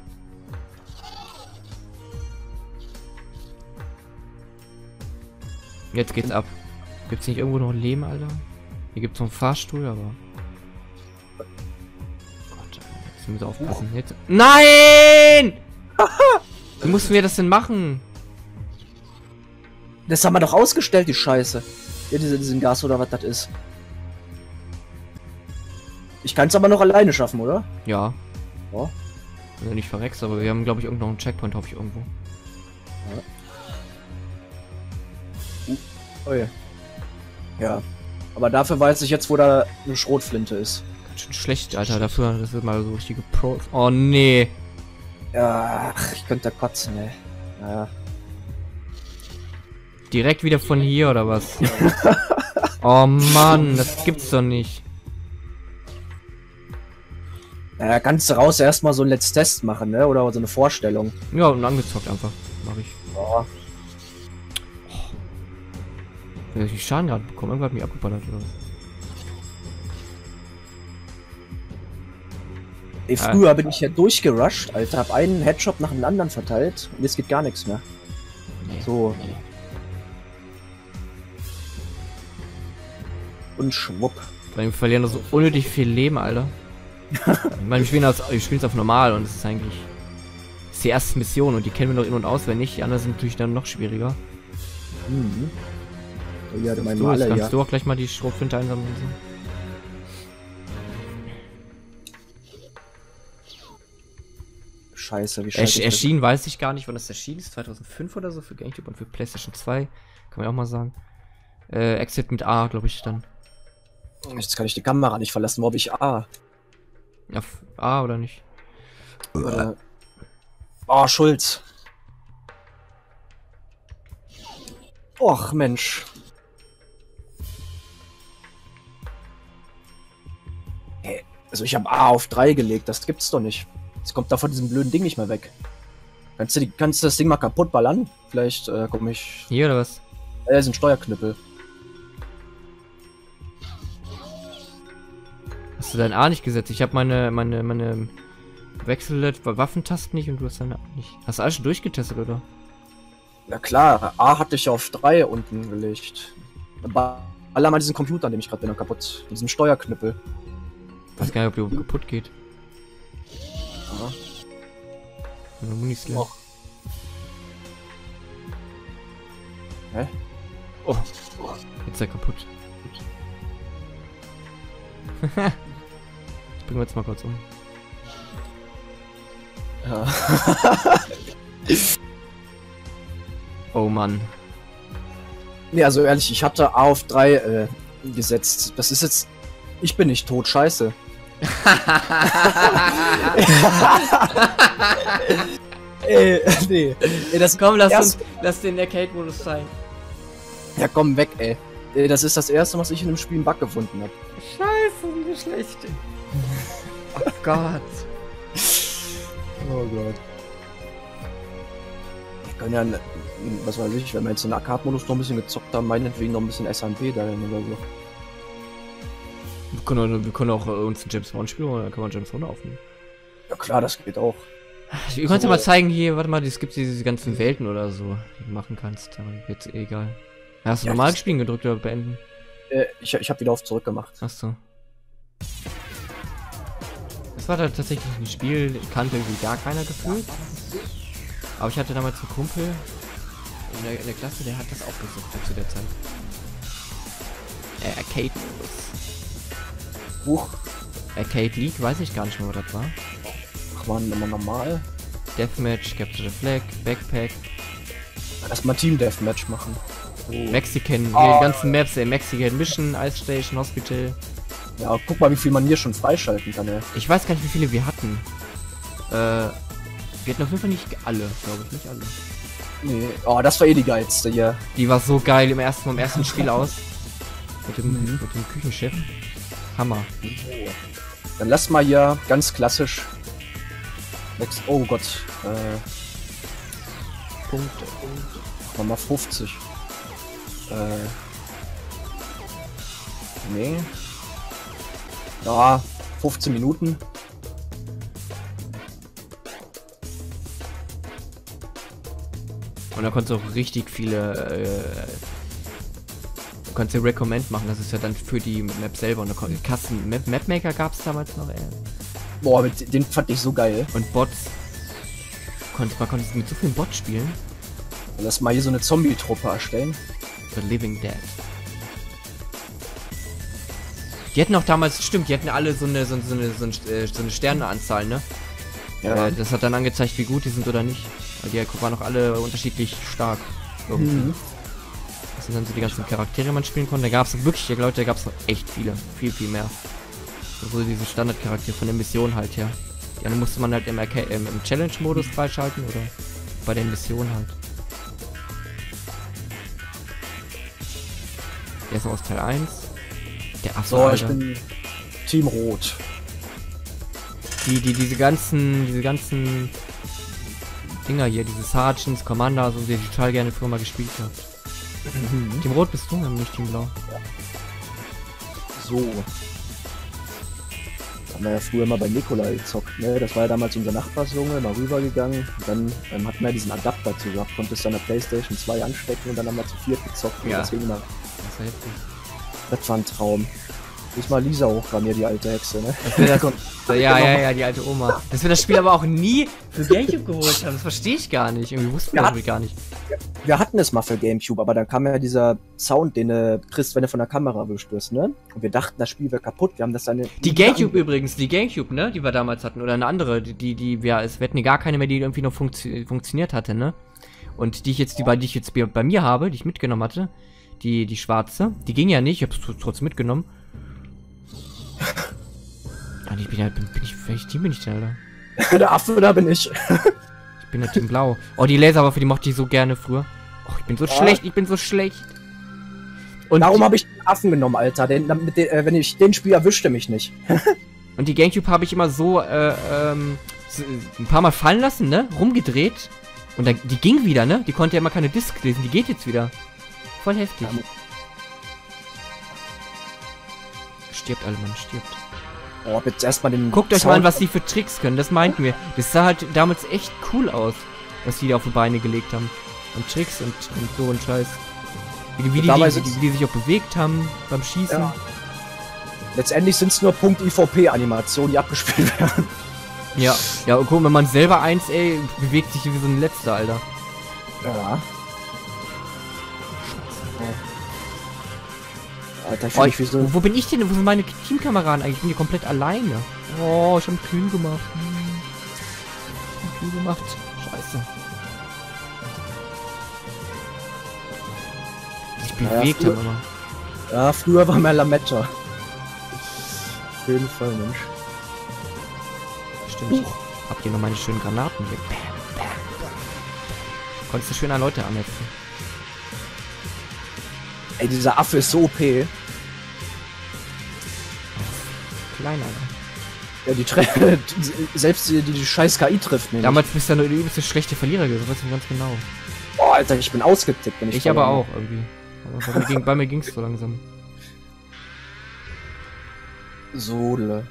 A: Jetzt geht's ab. Gibt's nicht irgendwo noch ein Leben, Alter? Hier gibt's noch einen Fahrstuhl, aber. Jetzt müssen wir aufpassen. Jetzt. Nein! Wie mussten wir das denn machen?
B: Das haben wir doch ausgestellt, die Scheiße. Ja, diese, diesen Gas oder was das ist. Ich kann es aber noch alleine schaffen, oder?
A: Ja.
B: Ja.
A: Wenn du nicht verreckst, aber wir haben, glaube ich, irgendwo noch einen Checkpoint, hoffe ich, irgendwo.
B: Oh ja. Ja. Aber dafür weiß ich jetzt, wo da eine Schrotflinte ist.
A: Ganz schön schlecht, Alter, dafür, das wird mal so richtige Pros. Oh, nee.
B: Ach, ich könnte kotzen, ey. Ja.
A: Direkt wieder von hier, oder was? oh, Mann, das gibt's doch nicht.
B: Ja, kannst du raus erstmal so einen Let's Test machen, ne? Oder so eine Vorstellung.
A: Ja, und angezockt einfach. Mach ich.
B: Ja.
A: Hab ich Schaden gerade bekommen? Irgendwer hat mich abgeballert, oder was?
B: Ey,
A: Ah.
B: früher bin ich ja durchgerusht, Alter. Hab einen Headshot nach dem anderen verteilt. Und jetzt geht gar nichts mehr. So. Und schwupp.
A: Weil wir verlieren so unnötig viel Leben, Alter. ich meine, wir spielen das, wir spielen es auf normal und es ist eigentlich. Das ist die erste Mission und die kennen wir noch in- und auswendig. Die anderen sind natürlich dann noch schwieriger.
B: Mhm. Ja,
A: du,
B: alle,
A: kannst
B: ja.
A: du auch gleich mal die Schrotflinte einsammeln und so.
B: Scheiße, wie scheiße.
A: erschienen weiß ich gar nicht, wann das erschienen ist. 2005 oder so für GameCube und für PlayStation 2. Kann man ja auch mal sagen. Äh, Exit mit A, glaube ich, dann.
B: Jetzt kann ich die Kamera nicht verlassen. Wo hab ich A?
A: Auf A oder nicht?
B: Oder... Oh, Schulz. Och, Mensch. Hey, also ich habe A auf 3 gelegt, das gibt's doch nicht. Jetzt kommt da von diesem blöden Ding nicht mehr weg. Kannst du, die, kannst du das Ding mal kaputt ballern? Vielleicht äh, komme ich...
A: Hier oder was?
B: Äh, ist ein Steuerknüppel.
A: Hast du dein A nicht gesetzt? Ich habe meine, meine, meine Wechsel Waffentasten nicht und du hast deine A nicht. Hast du alles schon durchgetestet, oder?
B: Na klar, A hatte ich auf 3 unten gelegt. Baller mal diesen Computer, an dem ich gerade bin, kaputt. Mit diesem Steuerknüppel.
A: Ich weiß gar nicht, ob der kaputt geht.
B: Ja.
A: Meine Muni ist leer.
B: Och. Hä?
A: Oh. Jetzt ist er kaputt. Das bringen wir jetzt mal kurz um.
B: Ja.
A: Oh Mann.
B: nee, also ehrlich, ich hatte A auf 3 äh, gesetzt. Das ist jetzt. Ich bin nicht tot, scheiße. Ey, nee. Ey, das,
A: Komm, lass, uns, lass den Arcade-Modus sein.
B: ja, komm weg, ey. Ey, Das ist das erste, was ich in einem Spiel einen Bug gefunden habe.
A: Scheiße, wie schlecht. Oh Gott.
B: Oh Gott. Wir können ja, was weiß ich, wenn wir jetzt in Arcade-Modus noch ein bisschen gezockt haben, meinetwegen noch ein bisschen SMP da oder so.
A: Wir können, auch- wir können auch äh, uns ein James Bond spielen oder kann man James Bond aufnehmen.
B: Ja klar, das geht auch.
A: Ich kann dir
B: So.
A: mal zeigen hier, warte mal, es gibt diese ganzen Welten oder so, die du machen kannst. Aber jetzt eh egal. Hast du
B: Ja,
A: normal spielen gedrückt oder beenden?
B: Äh, ich, ich habe wieder auf zurück gemacht.
A: Achso. Das war da tatsächlich ein Spiel, kannte irgendwie gar keiner gefühlt. Aber ich hatte damals einen Kumpel in der, in der Klasse, der hat das auch gesucht zu der Zeit. Äh, Arcade Modus.
B: Huch,
A: Arcade League, weiß ich gar nicht mehr, was das war.
B: ach man, immer normal.
A: Deathmatch, Capture the Flag, Backpack,
B: Lass mal Team Deathmatch machen.
A: Mexican, hier
B: Oh.
A: die ganzen Maps, ey, Mexican Mission, Ice Station, Hospital.
B: Ja, guck mal, wie viel man hier schon freischalten kann, ey.
A: Ich weiß gar nicht, wie viele wir hatten. Äh, wir hatten auf jeden Fall nicht alle, glaube ich, nicht alle.
B: Nee, oh, das war eh die geilste hier.
A: Die war so geil im ersten, vom ersten Spiel aus. Mit dem,
B: Mhm.
A: mit dem Küchenchef. Hammer.
B: Dann lass mal hier ganz klassisch. Next, oh Gott, äh,
A: Punkte.
B: machen mal 50. Äh, nee. Ja, 15 Minuten.
A: Und da konntest du auch richtig viele, äh, du konntest dir Recommend machen, das ist ja dann für die Map selber. Und kon- Kasten, Map, Mapmaker gab es damals noch, ey.
B: Boah, mit, den fand ich so geil.
A: Und Bots. Konnte, man konnte mit so vielen Bots spielen.
B: Lass mal hier so eine Zombie-Truppe erstellen.
A: The Living Dead. Die hatten auch damals, stimmt, die hatten alle so eine, so, so eine, so eine, äh, so eine Sterneanzahl, ne?
B: Ja.
A: Äh, das hat dann angezeigt, wie gut die sind oder nicht. Weil die waren auch alle unterschiedlich stark. Irgendwie.
B: Mhm.
A: Das sind dann so die ganzen Charaktere, die man spielen konnte. Da gab es wirklich, ja, Leute, da gab es noch echt viele. Viel, viel mehr. So diese Standardcharaktere von der Mission halt her. Die anderen musste man halt im, im, im Challenge-Modus freischalten oder bei der Mission halt. Der ist aus Teil 1. Der Affe,
B: So, ich bin Team Rot.
A: Die, die, diese ganzen, diese ganzen Dinger hier, diese Sergeants, Commanders und die ich total gerne früher mal gespielt habe. Team Rot bist du, nicht Team Blau.
B: So. Das haben wir ja früher mal bei Nikolai gezockt, ne? Das war ja damals unser Nachbarsjunge, mal rübergegangen. Und dann ähm, hatten wir diesen Adapter zu gehabt, konntest dann der Playstation 2 anstecken und dann haben wir zu viert gezockt. Und
A: Ja.
B: Deswegen mal,
A: Das
B: das war ein Traum. Muss mal Lisa hochrammiert, die alte Hexe, ne?
A: Wir das, ja, ja, ja, die alte Oma. Dass wir das Spiel aber auch nie für Gamecube geholt haben, das verstehe ich gar nicht. Irgendwie wussten wir
B: Ja.
A: irgendwie gar nicht.
B: Wir hatten es mal für Gamecube, aber dann kam ja dieser Sound, den du kriegst, wenn du von der Kamera wirst, ne? Und wir dachten, das Spiel wäre kaputt. Wir haben das dann.
A: Die Gamecube übrigens, die Gamecube, ne, die wir damals hatten, oder eine andere, die, die, wir, es wir hatten gar keine mehr, die irgendwie noch funktio funktioniert hatte, ne? Und die ich jetzt, die bei die ich jetzt bei bei mir habe, die ich mitgenommen hatte, Die, die schwarze. Die ging ja nicht, ich hab's trotzdem mitgenommen. Ah, ich bin ja, bin, bin ich, welches Team bin ich denn, Alter?
B: Der Affe, da bin ich.
A: Ich bin der Team Blau. Oh, die Laserwaffe, die mochte ich so gerne früher. Oh, ich bin so
B: Ja.
A: schlecht, ich bin so schlecht. Und,
B: Darum habe ich den Affen genommen, Alter. Den, damit den, äh, wenn ich den Spiel erwischte mich nicht.
A: und die Gamecube habe ich immer so, äh, ähm, ein paar Mal fallen lassen, ne? Rumgedreht. Und dann, die ging wieder, ne? Die konnte ja immer keine Disc lesen, die geht jetzt wieder. Voll heftig.
B: Ja.
A: Stirbt alle, man stirbt.
B: Oh, jetzt erstmal den.
A: Guckt euch mal an, was die für Tricks können. Das meinten wir. Das sah halt damals echt cool aus, was die da auf die Beine gelegt haben. Und Tricks und, und so und Scheiß. Wie, die- wie, die,
B: Damals
A: die, wie die sich auch bewegt haben beim Schießen.
B: Ja. Letztendlich sind es nur Punkt IVP-Animationen, die abgespielt werden.
A: Ja. Ja, und guck, wenn man selber eins, ey, bewegt sich wie so ein letzter, Alter.
B: Ja. Alter, ich
A: Oh, ich,
B: mich wie so.
A: wo, bin ich denn? Wo sind meine Teamkameraden eigentlich? Ich bin hier komplett alleine. Oh, ich hab kühl gemacht. Hm. Ich hab kühl gemacht. Scheiße.
B: Naja,
A: bewegt
B: früher-
A: haben immer.
B: Ja, früher war mehr Lametta. Auf jeden Fall, Mensch.
A: Stimmt. Ich hab hier noch meine schönen Granaten weg. Bam, bam, bam. Konntest du schön an Leute anhetzen.
B: Ey, dieser Affe ist so OP. Ja,
A: Klein, Alter.
B: die tre selbst die, die, die scheiß KI trifft mich.
A: Damals bist du ja nur der übelste schlechte Verlierer gewesen, weißt du ganz genau.
B: Oh, Alter, ich bin ausgetickt, wenn ich
A: Ich aber auch irgendwie. Aber bei mir, ging, bei mir ging's so langsam.
B: Sodle.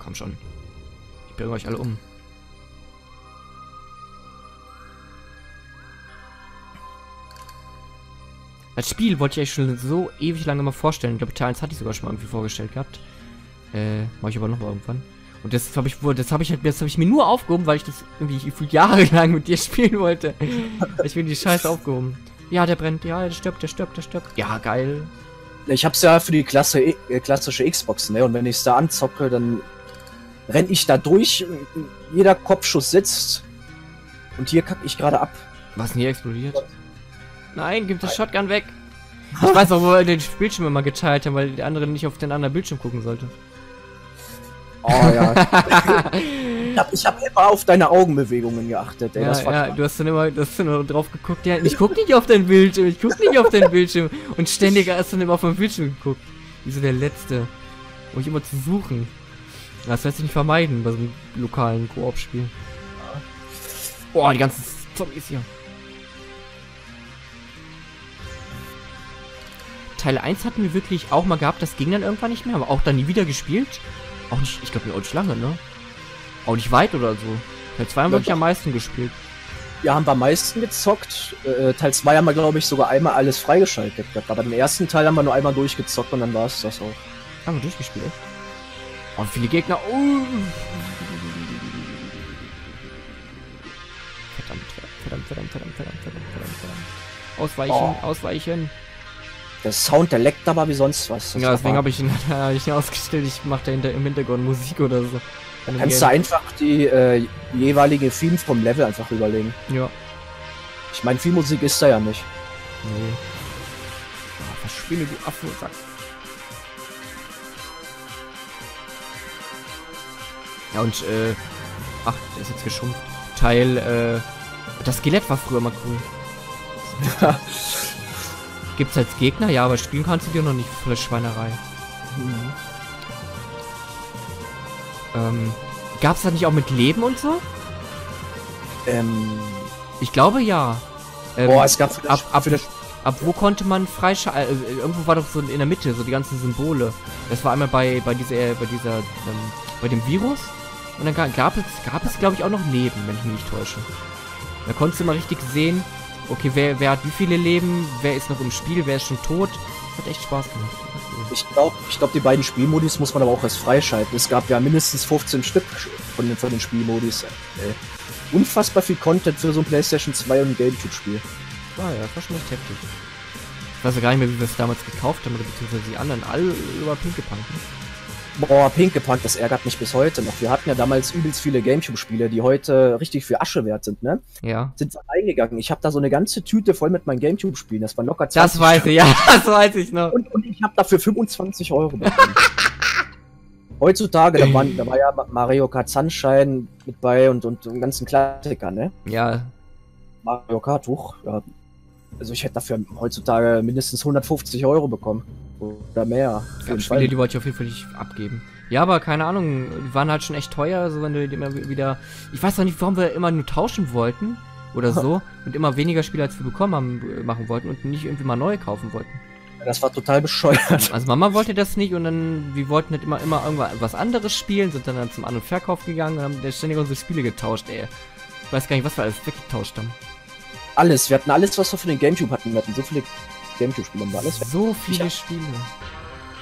A: Komm schon. Ich bringe euch alle um. Das Spiel wollte ich euch schon so ewig lange mal vorstellen. Ich glaube, Teil 1 hatte ich sogar schon mal irgendwie vorgestellt gehabt. Äh, mache ich aber noch mal irgendwann. Und das habe ich wohl, das habe ich halt, das habe ich mir nur aufgehoben, weil ich das irgendwie jahrelang mit dir spielen wollte. ich bin die Scheiße aufgehoben. Ja, der brennt, ja, der stirbt, der stirbt, der stirbt. Ja, geil.
B: Ich hab's ja für die Klasse, äh, klassische Xbox, ne? Und wenn ich's da anzocke, dann renn ich da durch, jeder Kopfschuss sitzt. Und hier kack ich gerade ab.
A: Was denn hier explodiert? Nein, gib das Shotgun weg. Ich weiß auch, wo wir den Bildschirm immer geteilt haben, weil der andere nicht auf den anderen Bildschirm gucken sollte.
B: Oh ja. ich, hab, ich hab immer auf deine Augenbewegungen geachtet, ey.
A: ja,
B: das war
A: ja, du hast dann immer, du hast dann drauf geguckt. Ja, ich guck nicht auf deinen Bildschirm, ich guck nicht auf deinen Bildschirm. Und ständig hast du dann immer auf meinen Bildschirm geguckt. Wie so der Letzte. Um mich immer zu suchen. Das lässt sich nicht vermeiden bei so einem lokalen Koop-Spiel. Boah, die ganzen Zombies hier. Teil 1 hatten wir wirklich auch mal gehabt, das ging dann irgendwann nicht mehr, aber auch dann nie wieder gespielt. Auch nicht, ich glaube auch nicht lange, ne? Auch nicht weit oder so. Teil 2 haben wir wirklich am meisten gespielt.
B: Ja, haben wir am meisten gezockt. Äh, Teil 2 haben wir, glaube ich, sogar einmal alles freigeschaltet gehabt. Aber den ersten Teil haben wir nur einmal durchgezockt und dann war es das auch.
A: Haben wir durchgespielt, echt? Oh, viele Gegner. Oh. Verdammt, verdammt, verdammt, verdammt, verdammt, verdammt, verdammt, verdammt. Ausweichen,
B: Oh.
A: ausweichen.
B: Der Sound, der leckt aber wie sonst was. Das
A: ja, deswegen habe ich ihn, ich ihn ausgestellt. Ich mache da hinter, im Hintergrund Musik oder so.
B: Kannst du
A: Game.
B: einfach die äh, jeweilige Theme vom Level einfach überlegen.
A: Ja.
B: Ich meine, viel Musik ist da ja nicht.
A: Nee. Ah, verschwinde, du Affe, Sack. Ja, und, äh, ach, der ist jetzt geschrumpft. Teil, äh, das Skelett war früher mal cool. Gibt's als Gegner? Ja, aber spielen kannst du dir noch nicht volle Schweinerei. Ähm, gab's das nicht auch mit Leben und so?
B: Ähm,
A: Ich glaube ja. Ähm,
B: boah, es gab für
A: ab, ab,
B: für das
A: ab wo konnte man freischalten? Äh, irgendwo war doch so in der Mitte, so die ganzen Symbole. Das war einmal bei, bei dieser, äh, bei dieser, ähm, bei dem Virus. Und dann ga- gab es, gab es glaube ich auch noch Leben, wenn ich mich nicht täusche. Da konntest du mal richtig sehen, okay, wer, wer hat wie viele Leben, wer ist noch im Spiel, wer ist schon tot. Hat echt Spaß gemacht.
B: Ich glaube, ich glaub, die beiden Spielmodis muss man aber auch erst freischalten. Es gab ja mindestens 15 Stück von den, von den Spielmodis. Äh, unfassbar viel Content für so ein PlayStation 2 und ein Gamecube-Spiel.
A: Ah ja, das war schon echt heftig. Ich weiß ja gar nicht mehr, wie wir es damals gekauft haben, oder beziehungsweise die anderen alle über Pinkelpunk.
B: Boah, Pinkepack, das ärgert mich bis heute noch. Wir hatten ja damals übelst viele Gamecube-Spiele, die heute richtig für Asche wert sind, ne?
A: Ja.
B: Sind eingegangen. Ich habe da so eine ganze Tüte voll mit meinen Gamecube-Spielen. Das war locker
A: 20 Das weiß ich, ja, das weiß ich noch.
B: Und, und ich habe dafür 25 Euro bekommen. Heutzutage, da, waren, da war ja Mario Kart Sunshine mit bei und, und, und ganzen Klassiker, ne?
A: Ja.
B: Mario Kart, hoch, ja. Also ich hätte dafür heutzutage mindestens 150 Euro bekommen. Oder mehr.
A: Ja, Spiele, die wollte ich auf jeden Fall nicht abgeben. Ja, aber keine Ahnung, die waren halt schon echt teuer, also wenn du immer wieder. Ich weiß auch nicht, warum wir immer nur tauschen wollten oder so und immer weniger Spiele als wir bekommen haben äh, machen wollten und nicht irgendwie mal neue kaufen wollten.
B: Das war total bescheuert.
A: Also Mama wollte das nicht und dann, wir wollten halt immer, immer irgendwas anderes spielen, sind dann, dann zum An- und Verkauf gegangen und haben ständig unsere Spiele getauscht, ey. Ich weiß gar nicht, was wir alles weggetauscht haben.
B: Alles, wir hatten alles, was wir für den Gamecube hatten. Wir hatten so viele Gamecube-Spiele
A: und alles. So viele ich Spiele.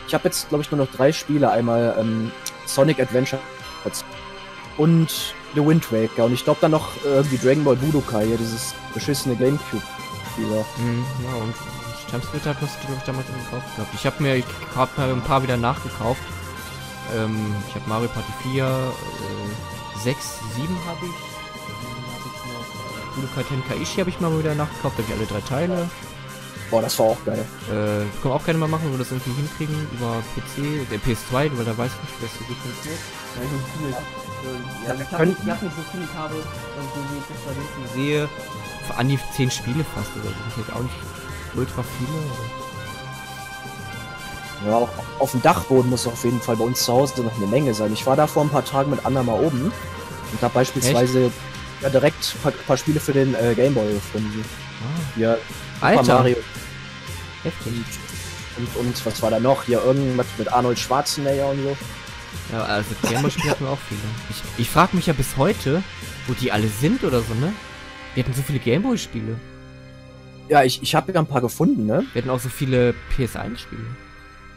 B: Ich habe jetzt, glaube ich, nur noch drei Spiele. Einmal ähm, Sonic Adventure und The Wind Waker. Und ich glaube dann noch irgendwie äh, Dragon Ball Budokai, ja, dieses beschissene Gamecube-Spieler.
A: Mhm, ja, und hast du, glaube ich, damals gekauft gehabt. Ich habe mir, mir ein paar wieder nachgekauft. Ähm, ich habe Mario Party 4, äh, 6, 7 habe ich. Budokai Tenkaichi habe ich mal wieder nachgekauft, da habe ich alle drei Teile.
B: Boah, das war auch geil.
A: Äh, können wir auch gerne mal machen, wenn wir das irgendwie hinkriegen über PC, der PS2, weil da weiß ich nicht, wie das so gut funktioniert. Ja, ich viele, ja, ja, ich habe nicht so viel, ich habe, so wie ich das da hinten sehe, an die 10 Spiele fast oder so. Das jetzt auch nicht ultra viele.
B: Oder? Ja, auch auf dem Dachboden muss auf jeden Fall bei uns zu Hause noch eine Menge sein. Ich war da vor ein paar Tagen mit Anna mal oben und habe beispielsweise ja, direkt ein paar, paar, Spiele für den äh, Gameboy gefunden. Ah. Ja,
A: Alter. Super Mario
B: Heftig. Und, und was war da noch? Hier irgendwas mit Arnold Schwarzenegger und so.
A: Ja, also Gameboy-Spiele hatten wir auch viele. Ich, ich frage mich ja bis heute, wo die alle sind oder so, ne? Wir hatten so viele Gameboy-Spiele.
B: Ja, ich, ich habe ja ein paar gefunden, ne?
A: Wir hatten auch so viele PS1-Spiele.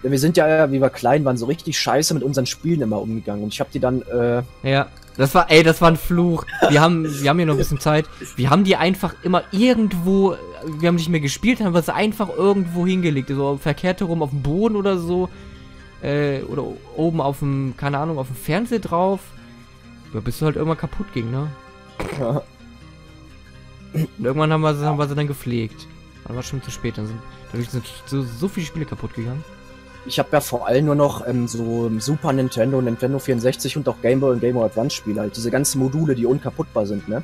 B: Ja, wir sind ja, wie wir klein waren, so richtig scheiße mit unseren Spielen immer umgegangen. Und ich habe die dann, äh...
A: Ja, das war, ey, das war ein Fluch. Wir haben, wir haben hier noch ein bisschen Zeit. Wir haben die einfach immer irgendwo, wir haben nicht mehr gespielt, haben wir sie einfach irgendwo hingelegt. So verkehrt herum auf dem Boden oder so. Äh, oder oben auf dem, keine Ahnung, auf dem Fernseher drauf. Ja, bis du halt irgendwann kaputt ging, ne? Ja. Und irgendwann haben wir, sie, haben wir sie dann gepflegt. Dann war schon zu spät. Dann sind, dadurch sind so, so viele Spiele kaputt gegangen.
B: Ich habe ja vor allem nur noch ähm, so Super Nintendo, Nintendo 64 und auch Game Boy und Game Boy Advance Spiele. Halt diese ganzen Module, die unkaputtbar sind, ne?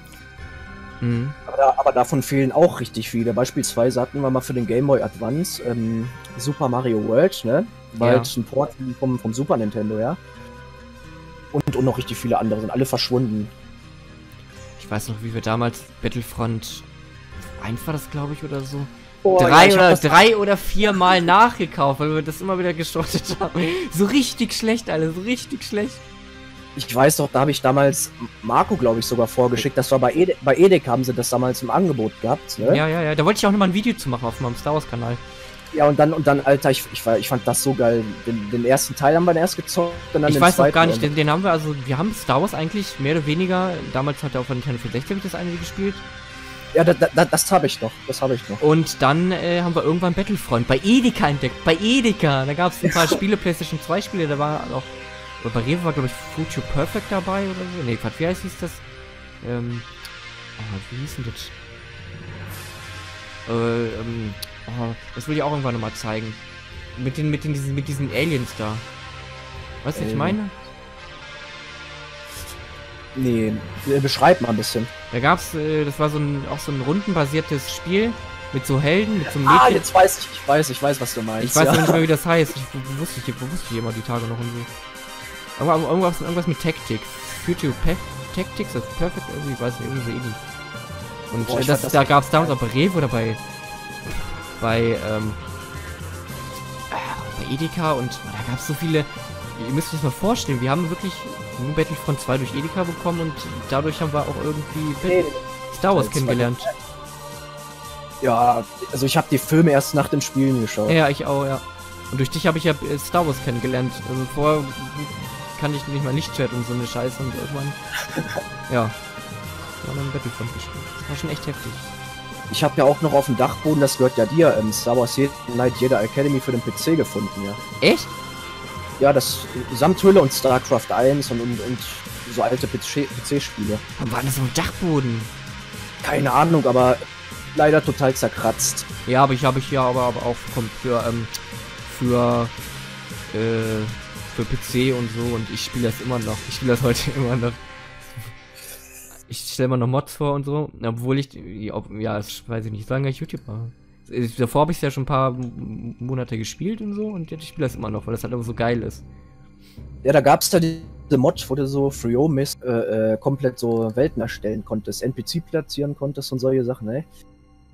B: Mhm. Aber, aber, davon fehlen auch richtig viele. Beispielsweise hatten wir mal für den Game Boy Advance ähm, Super Mario World, ne? War ja. halt ein Port vom, vom Super Nintendo, ja? Und, und noch richtig viele andere sind alle verschwunden.
A: Ich weiß noch, wie wir damals Battlefront 1 war das, glaube ich, oder so.
B: Oh,
A: drei, ja, oder, drei oder vier Mal nachgekauft, weil wir das immer wieder gestartet haben. So richtig schlecht, alles, so richtig schlecht.
B: Ich weiß doch, da habe ich damals Marco, glaube ich, sogar vorgeschickt. Das war bei, Ede bei Edek haben sie das damals im Angebot gehabt.
A: Ne? Ja, ja, ja. Da wollte ich auch nochmal ein Video zu machen auf meinem Star Wars-Kanal.
B: Ja, und dann, und dann, Alter, ich, ich, ich fand das so geil. Den, den ersten Teil haben wir erst gezockt
A: und dann Ich den weiß noch gar nicht, den, den haben wir, also, wir haben Star Wars eigentlich mehr oder weniger, damals hat er auf der Nintendo 64 ich das einige gespielt.
B: Ja, da, da, das habe ich noch, das habe ich noch.
A: Und dann äh, haben wir irgendwann Battlefront bei Edeka entdeckt, bei Edeka. Da gab es ein paar Spiele, Playstation 2 Spiele, da war auch, bei Rewe war glaube ich Future Perfect dabei oder so. Nee, wie heißt hieß das? Ähm, oh, wie hieß denn das? Äh, ähm, Oh, das will ich auch irgendwann nochmal zeigen. Mit den, mit den, diesen, mit diesen Aliens da. Weißt du, was ich ähm. meine?
B: Nee, beschreib mal ein bisschen.
A: Da gab's, äh, das war so ein, auch so ein rundenbasiertes Spiel mit so Helden, mit so
B: ah, Mädchen. Ah, jetzt weiß ich, ich weiß, ich weiß, was du meinst.
A: Ich weiß ja. nicht mehr, wie das heißt. Ich, wo, wusste ich, wo wusste ich immer die Tage noch so. Aber irgendwas, irgendwas mit Tactics. Future Pe Tactics, das Perfect, irgendwie, ich weiß nicht, irgendwie so ähnlich. Und Boah, das, das, da gab's damals auch bei Rewe oder bei bei, ähm, bei Edeka und oh, da gab es so viele. Ihr müsst euch das mal vorstellen, wir haben wirklich nur Battlefront 2 durch Edeka bekommen und dadurch haben wir auch irgendwie nee, Star Wars kennengelernt.
B: Ja, also ich habe die Filme erst nach dem Spielen geschaut.
A: Ja, ich auch, ja. Und durch dich habe ich ja äh, Star Wars kennengelernt. Also vorher kann ich nicht mal Lichtschwert und so eine Scheiße und irgendwann. ja. War dann Battlefront gespielt. Das war schon echt heftig.
B: Ich habe ja auch noch auf dem Dachboden, das gehört ja dir, ähm, Star Wars Night Jedi Academy für den PC gefunden, ja.
A: Echt?
B: Ja, das Samthülle und StarCraft 1 und, und, und so alte PC-Spiele.
A: War das so ein Dachboden?
B: Keine Ahnung, aber leider total zerkratzt.
A: Ja, aber ich habe ich ja aber, aber auch für, ähm, für, äh, für PC und so und ich spiele das immer noch. Ich spiele das heute immer noch. Ich stelle mal noch Mods vor und so, obwohl ich, ja, das weiß ich nicht, sagen ich YouTuber. Davor habe ich ja schon ein paar Monate gespielt und so und jetzt spiele das immer noch, weil das halt immer so geil ist.
B: Ja, da gab es da diese Mod, wo du so Freomist äh, äh, komplett so Welten erstellen konntest, NPC platzieren konntest und solche Sachen, ey.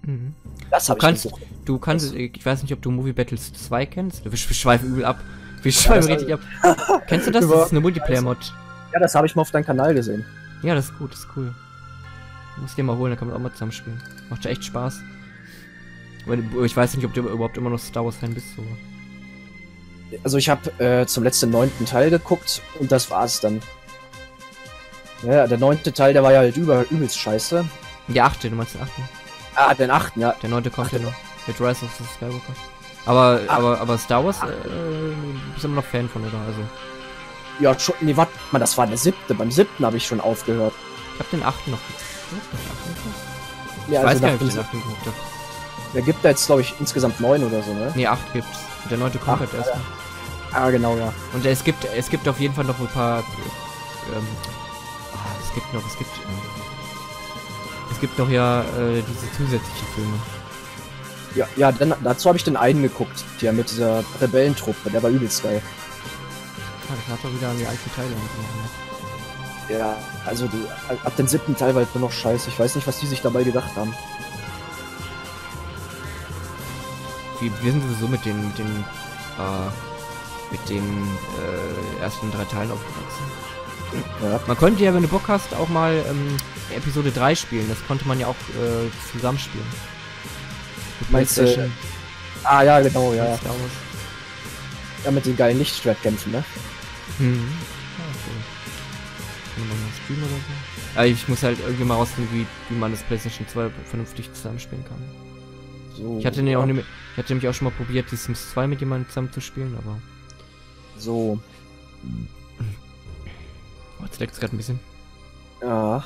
A: Mhm. Das du kannst, du kannst, ich weiß nicht, ob du Movie Battles 2 kennst. Wir schweifen übel ab. Wir schweifen ja, richtig ab. Kennst du das? Das ist eine Multiplayer-Mod.
B: Ja, das habe ich mal auf deinem Kanal gesehen.
A: Ja, das ist gut, das ist cool. Muss dir mal holen, dann kann man auch mal zusammen spielen. Macht ja echt Spaß. Ich weiß nicht, ob du überhaupt immer noch Star Wars Fan bist, so.
B: Also ich habe äh, zum letzten neunten Teil geguckt und das war's dann. Ja, der neunte Teil, der war ja halt über, übelst scheiße.
A: Der achte, du meinst den achten?
B: Ah, den achten, ja.
A: Der neunte kommt ja noch. Mit Rise of the Skywalker. Aber, Ach. aber, aber Star Wars, äh, bist immer noch Fan von, oder? Also.
B: Ja, schon, nee, warte mal, das war der siebte. Beim siebten habe ich schon aufgehört.
A: Ich habe den achten noch geguckt.
B: Ja, ich also weiß gar nicht, ob ich den achten geguckt habe. Der gibt da jetzt, glaube ich, insgesamt neun oder so, ne?
A: Ne, acht gibt's. Der neunte kommt halt erst.
B: Ah, genau, ja.
A: Und es gibt, es gibt auf jeden Fall noch ein paar. Ähm, ah, es gibt noch, es gibt. Äh, es gibt noch ja äh, diese zusätzlichen Filme.
B: Ja, ja, dann, dazu habe ich den einen geguckt, der mit dieser Rebellentruppe, der war übelst geil.
A: Ja, das hat doch wieder an die alten Teile
B: ne? Ja, also die, ab dem siebten Teil war halt nur noch scheiße. Ich weiß nicht, was die sich dabei gedacht haben.
A: Wir, wir sind sowieso mit den, mit den, äh, mit den äh, ersten drei Teilen aufgewachsen. Ja. Man könnte ja, wenn du Bock hast, auch mal ähm, Episode 3 spielen. Das konnte man ja auch äh, zusammenspielen.
B: Mit Meinst du? Ah ja, genau, ja. Ja, ja mit den geilen Lichtschwertkämpfen, ne?
A: Mhm. Ja, oder so? Ja, ich muss halt irgendwie mal rausfinden, wie, wie man das PlayStation 2 vernünftig zusammenspielen kann. So, ich hatte ja. auch nämlich, ich hatte nämlich auch schon mal probiert, die Sims 2 mit jemandem zusammen zu spielen, aber.
B: So.
A: Oh, jetzt leckt es gerade ein bisschen.
B: Ja.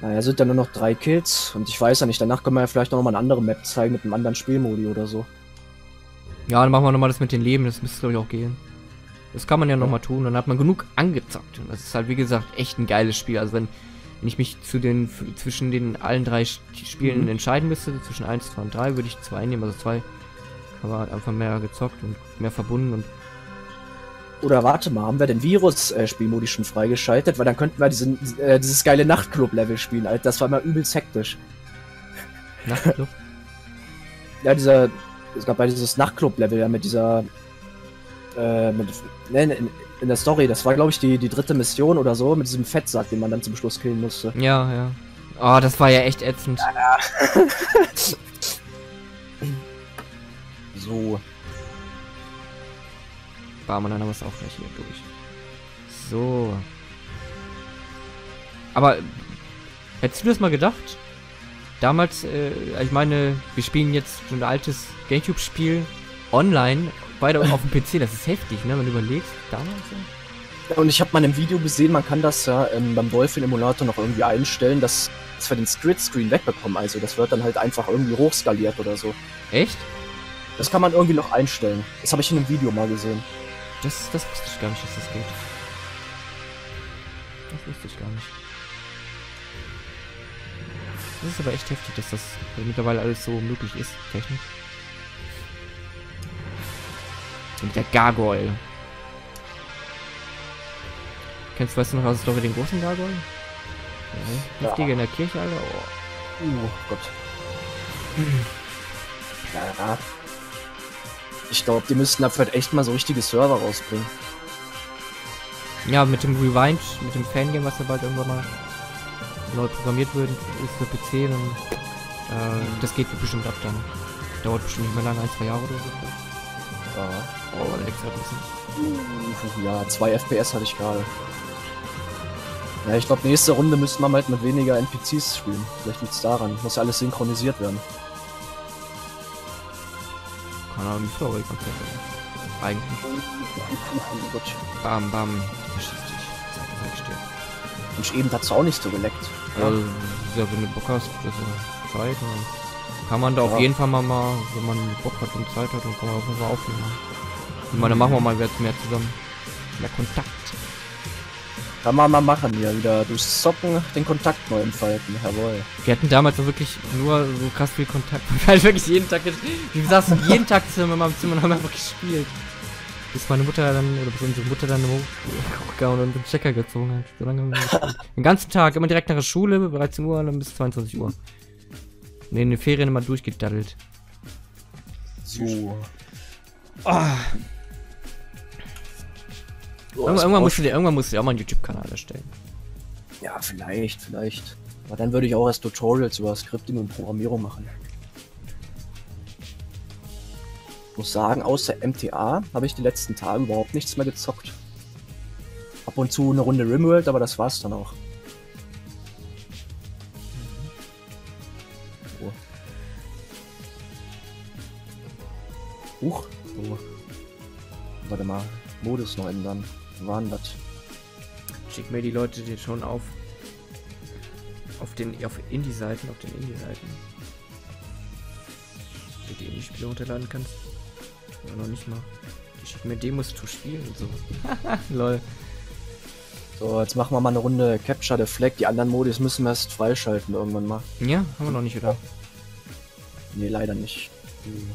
B: Naja, sind ja nur noch drei Kills und ich weiß ja nicht, danach können wir ja vielleicht noch mal eine andere Map zeigen mit einem anderen Spielmodi oder so.
A: Ja, dann machen wir nochmal das mit den Leben, das müsste glaube ich auch gehen. Das kann man ja, ja. nochmal tun, dann hat man genug angezockt. Und das ist halt, wie gesagt, echt ein geiles Spiel. Also wenn, wenn ich mich zu den, zwischen den allen drei Spielen mhm. entscheiden müsste, zwischen 1, 2 und 3, würde ich 2 nehmen. Also 2 war halt einfach mehr gezockt und mehr verbunden und
B: oder warte mal, haben wir den Virus-Spielmodi schon freigeschaltet? Weil dann könnten wir diesen, äh, dieses geile Nachtclub-Level spielen, Alter. Das war immer übelst hektisch. Nachtclub? ja, dieser. Es gab bei dieses Nachtclub-Level ja mit dieser. Äh, mit, ne, in der Story. Das war, glaube ich, die, die dritte Mission oder so, mit diesem Fettsack, den man dann zum Schluss killen musste.
A: Ja, ja. Oh, das war ja echt ätzend. Ja.
B: so.
A: Bam, und dann haben wir es auch gleich hier durch. So. Aber hättest du das mal gedacht? Damals, äh, ich meine, wir spielen jetzt schon ein altes Gamecube-Spiel online beide auf dem PC, das ist heftig, ne? Wenn du überlegst, damals.
B: Ja, und ich habe mal einem Video gesehen, man kann das ja ähm, beim Dolphin Emulator noch irgendwie einstellen, dass, dass wir den Split Screen wegbekommen. Also das wird dann halt einfach irgendwie hochskaliert oder so.
A: Echt?
B: Das kann man irgendwie noch einstellen. Das habe ich in einem Video mal gesehen.
A: Das, das wusste ich gar nicht, dass das geht. Das wusste ich gar nicht. Das ist aber echt heftig, dass das mittlerweile alles so möglich ist, technisch. Und der Gargoyle. Kennst du, weißt du noch aus der Story den großen Gargoyle? Ja, Heftige ja. in der Kirche, Alter. Oh,
B: oh Gott. ja. Ich glaube, die müssten dafür halt echt mal so richtige Server rausbringen.
A: Ja, mit dem Rewind, mit dem Fangame, was ja bald irgendwann mal neu programmiert wird, ist für PC, dann äh, das geht bestimmt ab dann. Dauert bestimmt nicht mehr lange, ein, zwei Jahre oder so.
B: Ja. Oh, extra bisschen. Ja, zwei FPS hatte ich gerade. Ja, ich glaube, nächste Runde müssen wir halt mit weniger NPCs spielen. Vielleicht liegt es daran. Muss ja alles synchronisiert werden.
A: Keine Ahnung, wie viel Eigentlich. Oh. Bam, bam. Da schießt dich. Seite, Seite still.
B: Und eben hat's auch nicht so geleckt.
A: Ja, ja wenn du Bock hast, das ist Zeit. Kann man da ja. auf jeden Fall mal, mal, wenn man Bock hat und Zeit hat, dann kann man auf jeden Fall aufnehmen. Ich meine, dann machen wir mal jetzt mehr zusammen. Mehr Kontakt.
B: Kann man mal machen hier wieder durchs Zocken den Kontakt neu entfalten, jawohl.
A: Wir hatten damals so wirklich nur so krass viel Kontakt. Wir haben wirklich jeden Tag, wir saßen jeden Tag zusammen in meinem Zimmer und haben einfach gespielt. Bis meine Mutter dann, oder bis unsere Mutter dann hochgehauen und den Checker gezogen hat. So lange haben wir gespielt. Den ganzen Tag, immer direkt nach der Schule, 13 Uhr, dann bis 22 Uhr. Ne, in den Ferien immer durchgedaddelt.
B: So.
A: Oh. Oh, irgendwann, musst du dir, irgendwann musst du dir auch mal einen YouTube-Kanal erstellen.
B: Ja, vielleicht, vielleicht. Aber dann würde ich auch erst Tutorials über Scripting und Programmierung machen. Ich muss sagen, außer MTA habe ich die letzten Tage überhaupt nichts mehr gezockt. Ab und zu eine Runde Rimworld, aber das war's dann auch. Huch. Oh. Warte mal. Modus noch ändern waren das?
A: Schick mir die Leute dir schon auf. Auf den auf Indie-Seiten, auf den Indie-Seiten. Wie du Indie-Spiele runterladen kannst. Oder noch nicht mal. Die schicken mir Demos zu spielen und so. Lol.
B: So, jetzt machen wir mal eine Runde Capture the Flag. Die anderen Modis müssen wir erst freischalten irgendwann mal.
A: Ja, haben wir noch nicht, oder?
B: Nee, leider nicht.
A: Hm.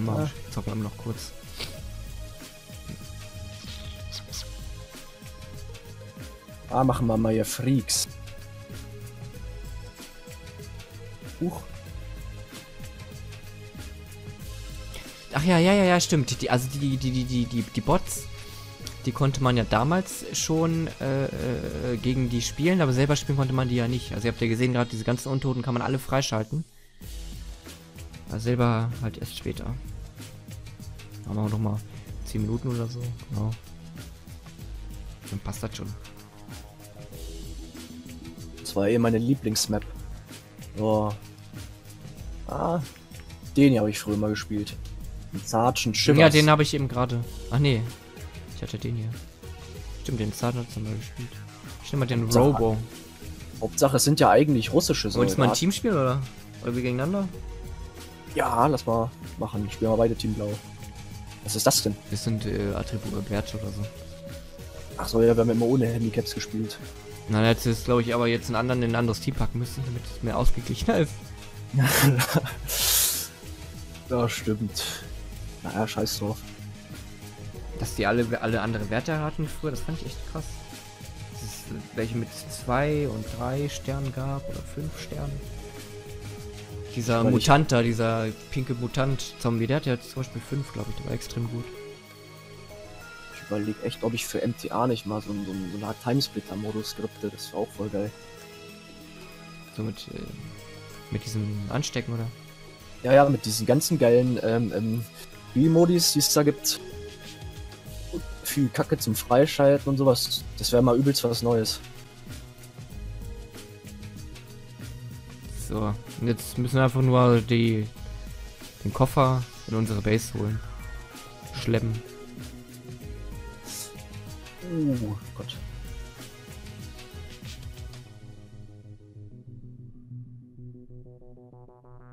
A: Mal, ja. zocken wir noch kurz.
B: Ah, machen wir mal hier Freaks.
A: Huch. Ach ja, ja, ja, ja, stimmt. Die, also die, die, die, die, die, die Bots, die konnte man ja damals schon äh, äh, gegen die spielen, aber selber spielen konnte man die ja nicht. Also ihr habt ja gesehen, gerade diese ganzen Untoten kann man alle freischalten. Aber selber halt erst später. Haben wir noch mal 10 Minuten oder so. Genau. Dann passt das schon
B: war eh meine Lieblingsmap. Oh. Ah, den hier habe ich früher mal gespielt. Sergeant
A: Shivers. Ja, den habe ich eben gerade. Ach nee, ich hatte den hier. Stimmt, den Sergeant haben wir gespielt. Stimmt mal den Hauptsache, Robo.
B: Hauptsache, es sind ja eigentlich russische
A: Soldaten. Wolltest du mal ein Team spielen oder? Oder wir gegeneinander?
B: Ja, lass mal machen. Spielen wir beide Team Blau. Was ist das denn?
A: Das sind äh, Attribute, Werte oder so.
B: Ach so, ja, wir haben immer ohne Handicaps gespielt.
A: Na, jetzt ist, glaube ich, aber jetzt einen anderen in ein anderes Team packen müssen, damit es mehr ausgeglichener ist.
B: ja, stimmt. Naja, scheiß drauf.
A: Dass die alle, alle andere Werte hatten früher, das fand ich echt krass. Dass es welche mit zwei und drei Sternen gab oder fünf Sternen. Dieser Mutant da, dieser pinke Mutant-Zombie, der hat ja zum Beispiel fünf, glaube ich, der war extrem gut
B: überlege echt, ob ich für MTA nicht mal so, so, so eine Art Timesplitter-Modus skripte. Das wäre auch voll geil.
A: So mit, äh, mit diesem Anstecken, oder?
B: Ja, ja, mit diesen ganzen geilen ähm, ähm, Spielmodis, die es da gibt. Viel Kacke zum Freischalten und sowas. Das wäre mal übelst was Neues.
A: So, und jetzt müssen wir einfach nur die, den Koffer in unsere Base holen. Schleppen.
B: Uh, Gott.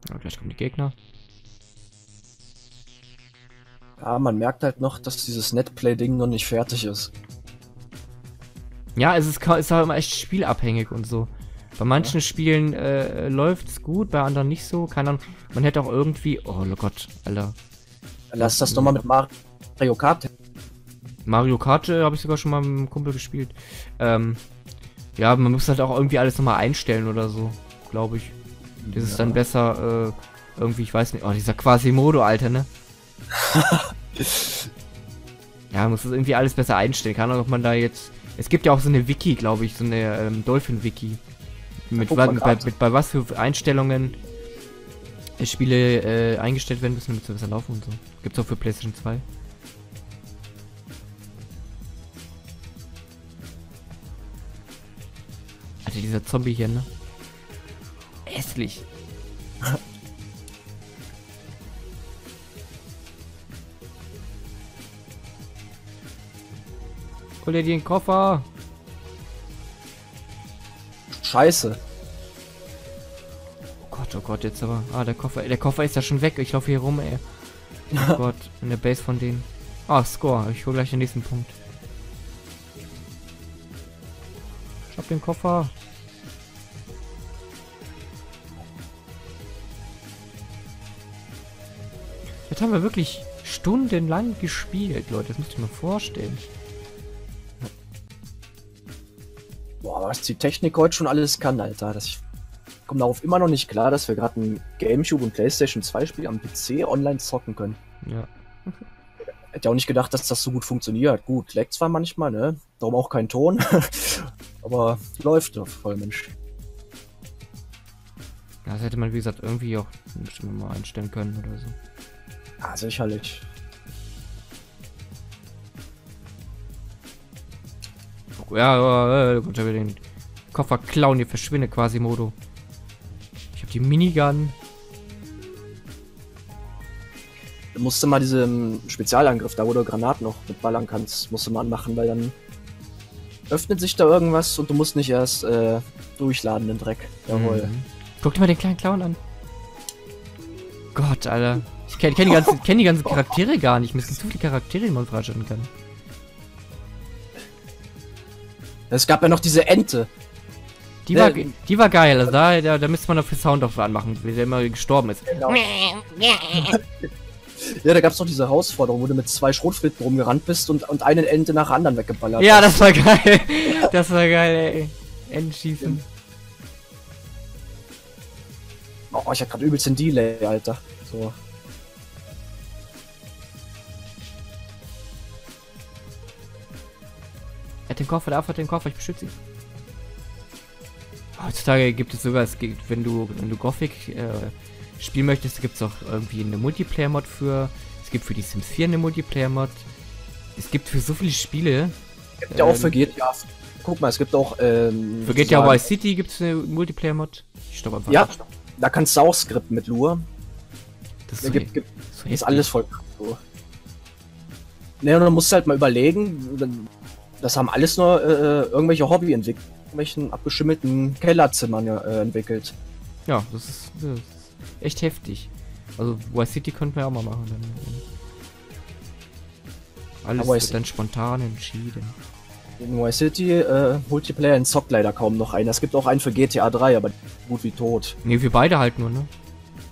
A: Ja, gleich kommen die Gegner.
B: Ja, man merkt halt noch, dass dieses Netplay-Ding noch nicht fertig ist.
A: Ja, es ist, ist halt immer echt spielabhängig und so. Bei manchen. Spielen äh, läuft es gut, bei anderen nicht so. Keine Ahnung. Man hätte auch irgendwie. Oh Gott, Alter.
B: Lass das doch mal mit Mario Kart
A: Mario Kart äh, habe ich sogar schon mal mit einem Kumpel gespielt. Ähm, ja, man muss halt auch irgendwie alles nochmal einstellen oder so, glaube ich. Das ja. ist dann besser, äh, irgendwie, ich weiß nicht, oh, dieser Quasimodo, Alter, ne? ja, man muss das irgendwie alles besser einstellen. Kann auch, ob man da jetzt. Es gibt ja auch so eine Wiki, glaube ich, so eine ähm, Dolphin-Wiki mit, oh, bei, mit, bei was für Einstellungen Spiele äh, eingestellt werden müssen, damit sie besser laufen und so. Gibt's auch für PlayStation 2. Alter, also dieser Zombie hier, ne? Hässlich. Hol dir den Koffer!
B: Scheiße.
A: Oh Gott, oh Gott, jetzt aber. Ah, der Koffer. Der Koffer ist ja schon weg. Ich laufe hier rum, ey. Oh Gott, in der Base von denen. Ah, Score. Ich hole gleich den nächsten Punkt. Ich hab den Koffer. Jetzt haben wir wirklich stundenlang gespielt, Leute. Das müsst ihr mir vorstellen.
B: Boah, was die Technik heute schon alles kann, Alter. Das, ich komme darauf immer noch nicht klar, dass wir gerade ein Gamecube und PlayStation 2 Spiel am PC online zocken können.
A: Ja.
B: Hätte ja auch nicht gedacht, dass das so gut funktioniert. Gut, leckt zwar manchmal, ne? Darum auch kein Ton. Aber läuft doch voll, Mensch.
A: Das hätte man, wie gesagt, irgendwie auch bestimmt mal einstellen können oder so.
B: Ja, sicherlich.
A: Ja, gut, ich den Koffer klauen, hier verschwindet quasi Modo. Ich habe die Minigun.
B: Du musst mal diesen Spezialangriff, da wo du Granaten noch mitballern kannst, musst du mal anmachen, weil dann öffnet sich da irgendwas und du musst nicht erst äh, durchladen den Dreck. Jawohl. Mhm.
A: Guck dir mal den kleinen Clown an. Gott, Alter. Ich kenne kenn die, ganzen, kenn die ganzen Charaktere gar nicht. Mir sind zu viele Charaktere, die man freischalten kann.
B: Es gab ja noch diese Ente.
A: Die war, äh, die war geil. Also da, da, da müsste man noch für Sound auf anmachen, wie der immer gestorben ist. Genau.
B: ja, da gab es noch diese Herausforderung, wo du mit zwei Schrotflinten rumgerannt bist und, und eine Ente nach der anderen weggeballert
A: Ja, das war geil. Das war geil, ey. Entenschießen.
B: Oh, ich hab grad übelst den Delay, Alter. So.
A: Hat den Koffer, der Affe hat den Koffer, ich beschütze ihn. Heutzutage gibt es sogar, es gibt, wenn du, wenn du Gothic äh, spielen möchtest, gibt es auch irgendwie eine Multiplayer-Mod für. Es gibt für die Sims 4 eine Multiplayer-Mod. Es gibt für so viele Spiele.
B: Es gibt ja auch für ähm, GTA. Guck mal, es gibt auch. Ähm,
A: für GTA Vice City gibt es eine Multiplayer-Mod.
B: Ich stopp einfach. Ja, da kannst du auch skripten mit Lure.
A: Das ist, so gibt, gibt,
B: so ist alles voll so. Ne, und dann musst du halt mal überlegen, das haben alles nur äh, irgendwelche Hobbyentwickler, irgendwelchen abgeschimmelten Kellerzimmern äh, entwickelt.
A: Ja, das ist, das ist, echt heftig. Also Vice City könnten wir auch mal machen. Dann. Alles wird dann spontan entschieden.
B: In Vice City äh, Multiplayer in zockt leider kaum noch einen. Es gibt auch einen für GTA 3, aber gut wie tot.
A: Ne, wir beide halt nur, ne?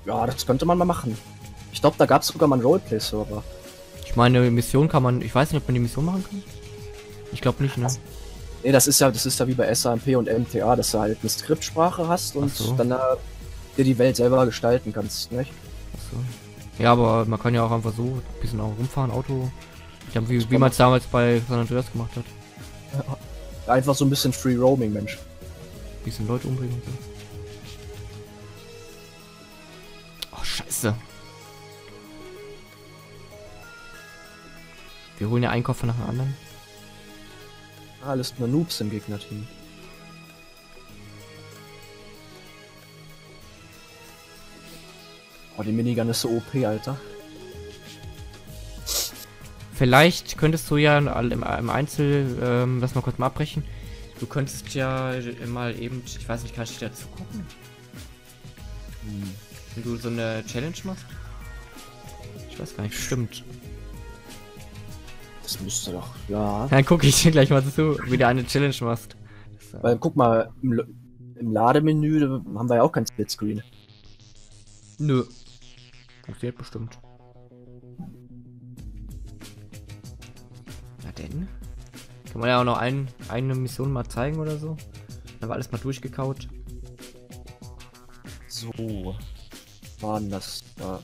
B: Ja, das könnte man mal machen. Ich glaube, da gab es sogar mal einen Roleplay-Server.
A: Ich meine, Mission kann man. Ich weiß nicht, ob man die Mission machen kann. Ich glaube nicht, ne?
B: Nee, das ist ja, das ist ja wie bei SAMP und MTA, dass du halt eine Skriptsprache hast und so. dann da dir die Welt selber gestalten kannst, nicht?
A: Achso. Ja, aber man kann ja auch einfach so ein bisschen auch rumfahren, Auto. Ich hab, wie, wie man es damals bei San Andreas gemacht hat.
B: Ja, einfach so ein bisschen Free Roaming, Mensch.
A: Ein bisschen Leute umbringen und so. Oh, scheiße. Wir holen ja einen Koffer nach dem anderen.
B: Alles nur Noobs im Gegnerteam. Oh, die Minigun ist so OP, Alter.
A: Vielleicht könntest du ja im, im Einzel, ähm, lass mal kurz mal abbrechen. Du könntest ja mal eben, ich weiß nicht, kann ich dazu gucken? Hm. Wenn du so eine Challenge machst? Ich weiß gar nicht, stimmt.
B: Das müsste doch, ja.
A: Dann gucke ich dir gleich mal zu, wie du eine Challenge machst.
B: Weil, guck mal, im, im Lademenü haben wir ja auch kein Splitscreen.
A: Nö. Funktioniert bestimmt. Na denn? Kann man ja auch noch ein, eine Mission mal zeigen oder so. Dann war alles mal durchgekaut.
B: So. Waren das da.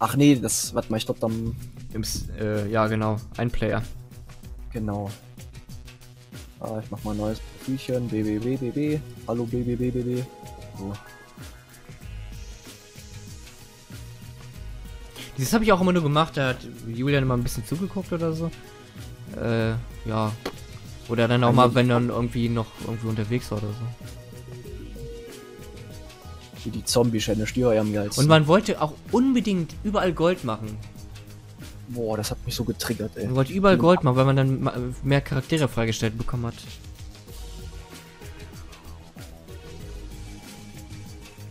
B: Ach nee, das, warte mal, ich glaube, dann
A: im, äh, ja, genau. Ein Player.
B: Genau. Ah, ich mach mal ein neues Profilchen. BBBBB. Hallo BBBBB. So.
A: Dieses habe ich auch immer nur gemacht. Da hat Julian immer ein bisschen zugeguckt oder so. Äh, ja. Oder dann auch mal, wenn dann irgendwie noch irgendwie unterwegs war oder so.
B: Wie die Zombie-Schäne Steuer am geilsten.
A: Und man wollte auch unbedingt überall Gold machen.
B: Boah, das hat mich so getriggert, ey.
A: Man wollte überall Gold machen, weil man dann mehr Charaktere freigestellt bekommen hat.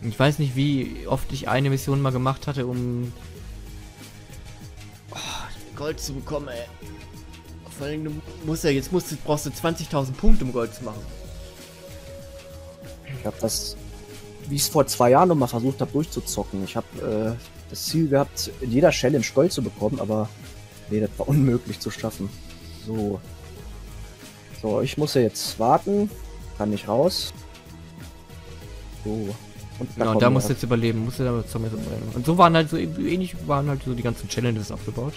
A: Ich weiß nicht, wie oft ich eine Mission mal gemacht hatte, um oh, Gold zu bekommen, ey. Vor allem, du musst ja, jetzt musst du, brauchst du 20.000 Punkte, um Gold zu machen.
B: Ich habe das, wie ich es vor zwei Jahren noch mal versucht habe durchzuzocken. Ich habe äh, das Ziel gehabt, in jeder Challenge Gold zu bekommen, aber nee, das war unmöglich zu schaffen. So. So, ich muss ja jetzt warten. Kann nicht raus.
A: So. Und da, genau, da musst du jetzt überleben, musst du damit Zombies umbringen. Und so waren halt so ähnlich waren halt so die ganzen Challenges aufgebaut.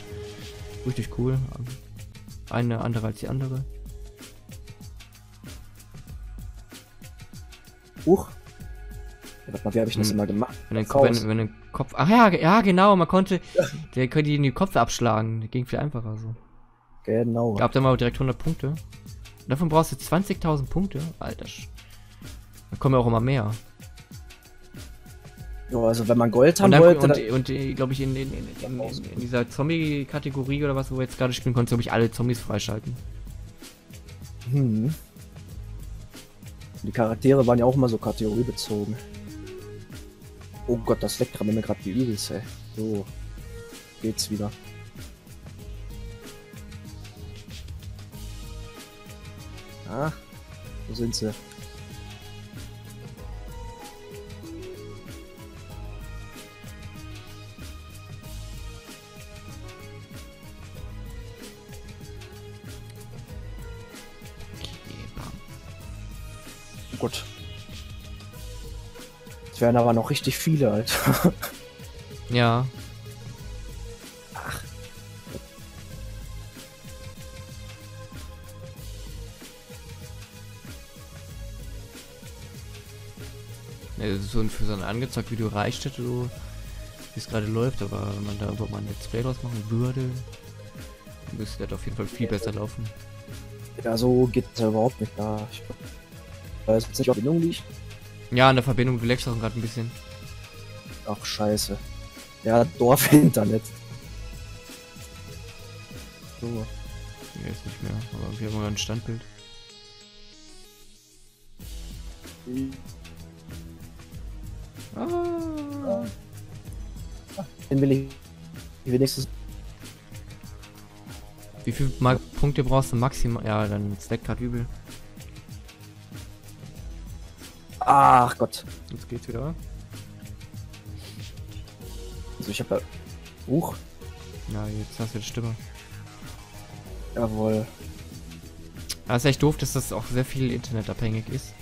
A: Richtig cool. Eine andere als die andere.
B: Huch. Ja, warte mal, wie habe ich das hm. immer gemacht?
A: Wenn den, wenn, wenn den Kopf. Ach ja, ja, genau, man konnte. der könnte ihn den Kopf abschlagen. Ging viel einfacher so.
B: Genau.
A: Gab dann mal direkt 100 Punkte. Und davon brauchst du 20.000 Punkte. Alter. Da kommen ja auch immer mehr.
B: Ja, also wenn man Gold haben
A: und
B: wollte...
A: Und, und, und äh, glaube ich, in, in, in, in dieser Zombie-Kategorie oder was, wo wir jetzt gerade spielen, konntest du, glaube ich, alle Zombies freischalten.
B: Hm. Die Charaktere waren ja auch immer so kategoriebezogen. Oh Gott, das leckt gerade mir gerade die Übels, ey. So. Geht's wieder. Ah, wo sind sie? gut. Es werden aber noch richtig viele, Alter.
A: Ja. Ach. Ja, so für so ein angezeigt Video reicht das so, wie es gerade läuft, aber wenn man da über mal ein Let's Play draus machen würde, müsste das auf jeden Fall viel besser laufen.
B: Ja, so geht es ja überhaupt nicht da. Ich weil es nicht auf Verbindung liegt.
A: Ja, an der Verbindung, du leckst auch gerade ein bisschen.
B: Ach, scheiße. Ja, Dorf-Internet.
A: So. Ja, ist nicht mehr, aber wir haben mal ein Standbild.
B: Ah. Den will ich wenigstens.
A: Wie viele Punkte brauchst du maximal? Ja, dann stackt gerade übel.
B: Ach Gott.
A: Jetzt geht's wieder.
B: Also ich habe da... Huch.
A: Ja, jetzt hast du die Stimme.
B: Jawohl.
A: Das ist echt doof, dass das auch sehr viel internetabhängig ist.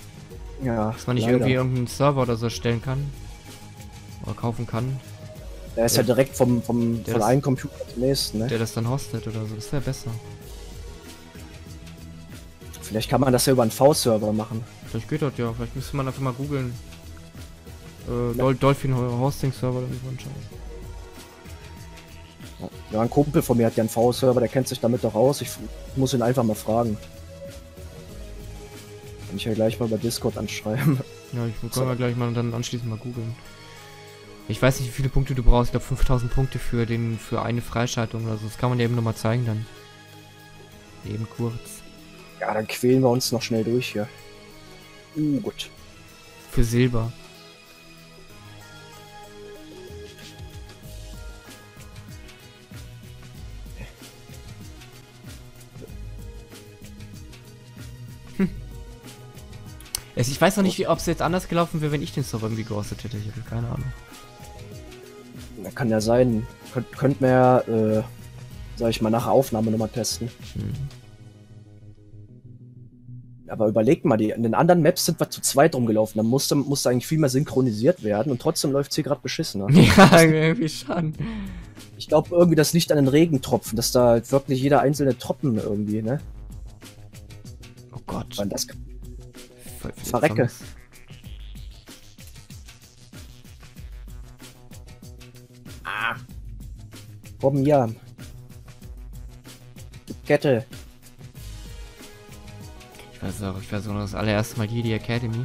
B: Ja.
A: Dass man nicht leider. irgendwie irgendeinen Server oder so stellen kann. Oder kaufen kann.
B: Der ist der, ja direkt vom, vom von einem Computer zum nächsten, ne?
A: Der das dann hostet oder so. Das wäre besser.
B: Vielleicht kann man das ja über einen V-Server machen.
A: Vielleicht geht das ja. Vielleicht müsste man einfach mal googeln. Äh, Dol Dolphin Hosting Server oder so anschauen.
B: Ja, ein Kumpel von mir hat ja einen V-Server, der kennt sich damit doch aus. Ich muss ihn einfach mal fragen. Kann ich ja gleich mal bei Discord anschreiben.
A: Ja, ich kann so. ja gleich mal dann anschließend mal googeln. Ich weiß nicht, wie viele Punkte du brauchst. Ich glaube 5000 Punkte für den für eine Freischaltung oder so. Das kann man dir eben nochmal zeigen dann. Eben kurz.
B: Ja, dann quälen wir uns noch schnell durch hier. Uh, gut.
A: Für Silber. Hm. Ich weiß noch nicht, ob es jetzt anders gelaufen wäre, wenn ich den Server irgendwie gehostet hätte. Ich habe keine Ahnung.
B: Da kann ja sein. Könnt, könnt man ja, äh, sag ich mal, nach Aufnahme nochmal testen. Hm. Aber überlegt mal, die, in den anderen Maps sind wir zu zweit rumgelaufen. Da musste, musste eigentlich viel mehr synchronisiert werden und trotzdem läuft es hier gerade beschissen.
A: Ne? Ja, irgendwie schon.
B: Ich glaube irgendwie, das liegt an den Regentropfen, dass da halt wirklich jeder einzelne Tropfen irgendwie, ne?
A: Oh Gott.
B: Weil das Verrecke. Ah. Komm hier. Kette.
A: Ich weiß auch, ich weiß auch noch das allererste Mal hier die Academy.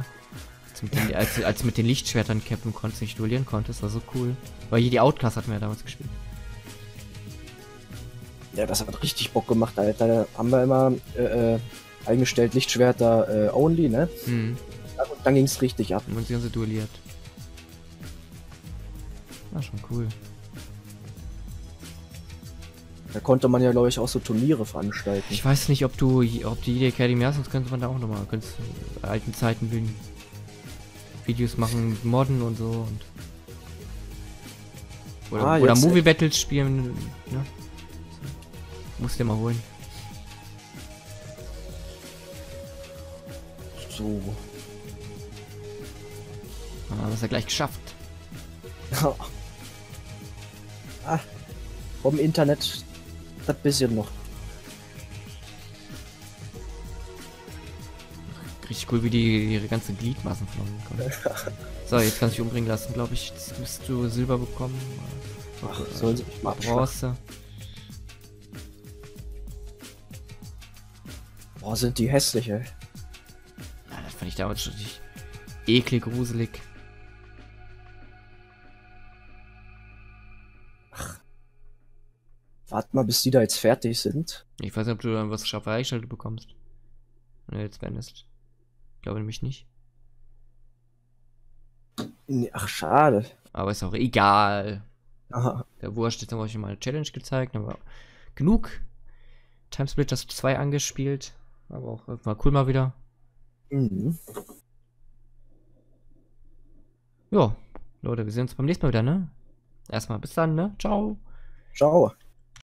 A: Als, mit den, als, als mit den Lichtschwertern cappen konntest, nicht duellieren konntest, war so cool. Weil hier die Outcast hatten wir ja damals gespielt.
B: Ja, das hat richtig Bock gemacht, Alter. Da haben wir immer äh, äh eingestellt Lichtschwerter äh, only, ne? Mhm. Und dann ging's richtig ab.
A: Und sie haben sie duelliert. War schon cool.
B: Da konnte man ja, glaube ich, auch so Turniere veranstalten.
A: Ich weiß nicht, ob du, ob die Idee Academy hast, sonst könnte man da auch nochmal ganz alten Zeiten Videos machen, modden und so. Und oder, ah, oder Movie Battles spielen. Ne? Musst du dir mal holen.
B: So.
A: Ah, das er gleich geschafft.
B: ah, vom Internet das bisschen noch.
A: Richtig cool, wie die ihre ganze Gliedmaßen verloren können. so, jetzt kannst du dich umbringen lassen, glaube ich. Jetzt müsst du Silber bekommen.
B: Ach, soll sich mal Bronze. Boah, sind die hässlich, ey.
A: Ja, das fand ich damals schon richtig eklig, gruselig.
B: Warte mal, bis die da jetzt fertig sind.
A: Ich weiß nicht, ob du dann was freigeschaltet bekommst. Wenn du jetzt wendest. Ich glaube nämlich nicht.
B: Nee, ach, schade.
A: Aber ist auch egal. Aha. Der Wurscht, jetzt haben wir euch mal eine Challenge gezeigt. Aber genug Timesplit das 2 angespielt. Aber auch war cool mal wieder. Mhm. Ja, Leute, wir sehen uns beim nächsten Mal wieder, ne? Erstmal bis dann, ne? Ciao.
B: Ciao.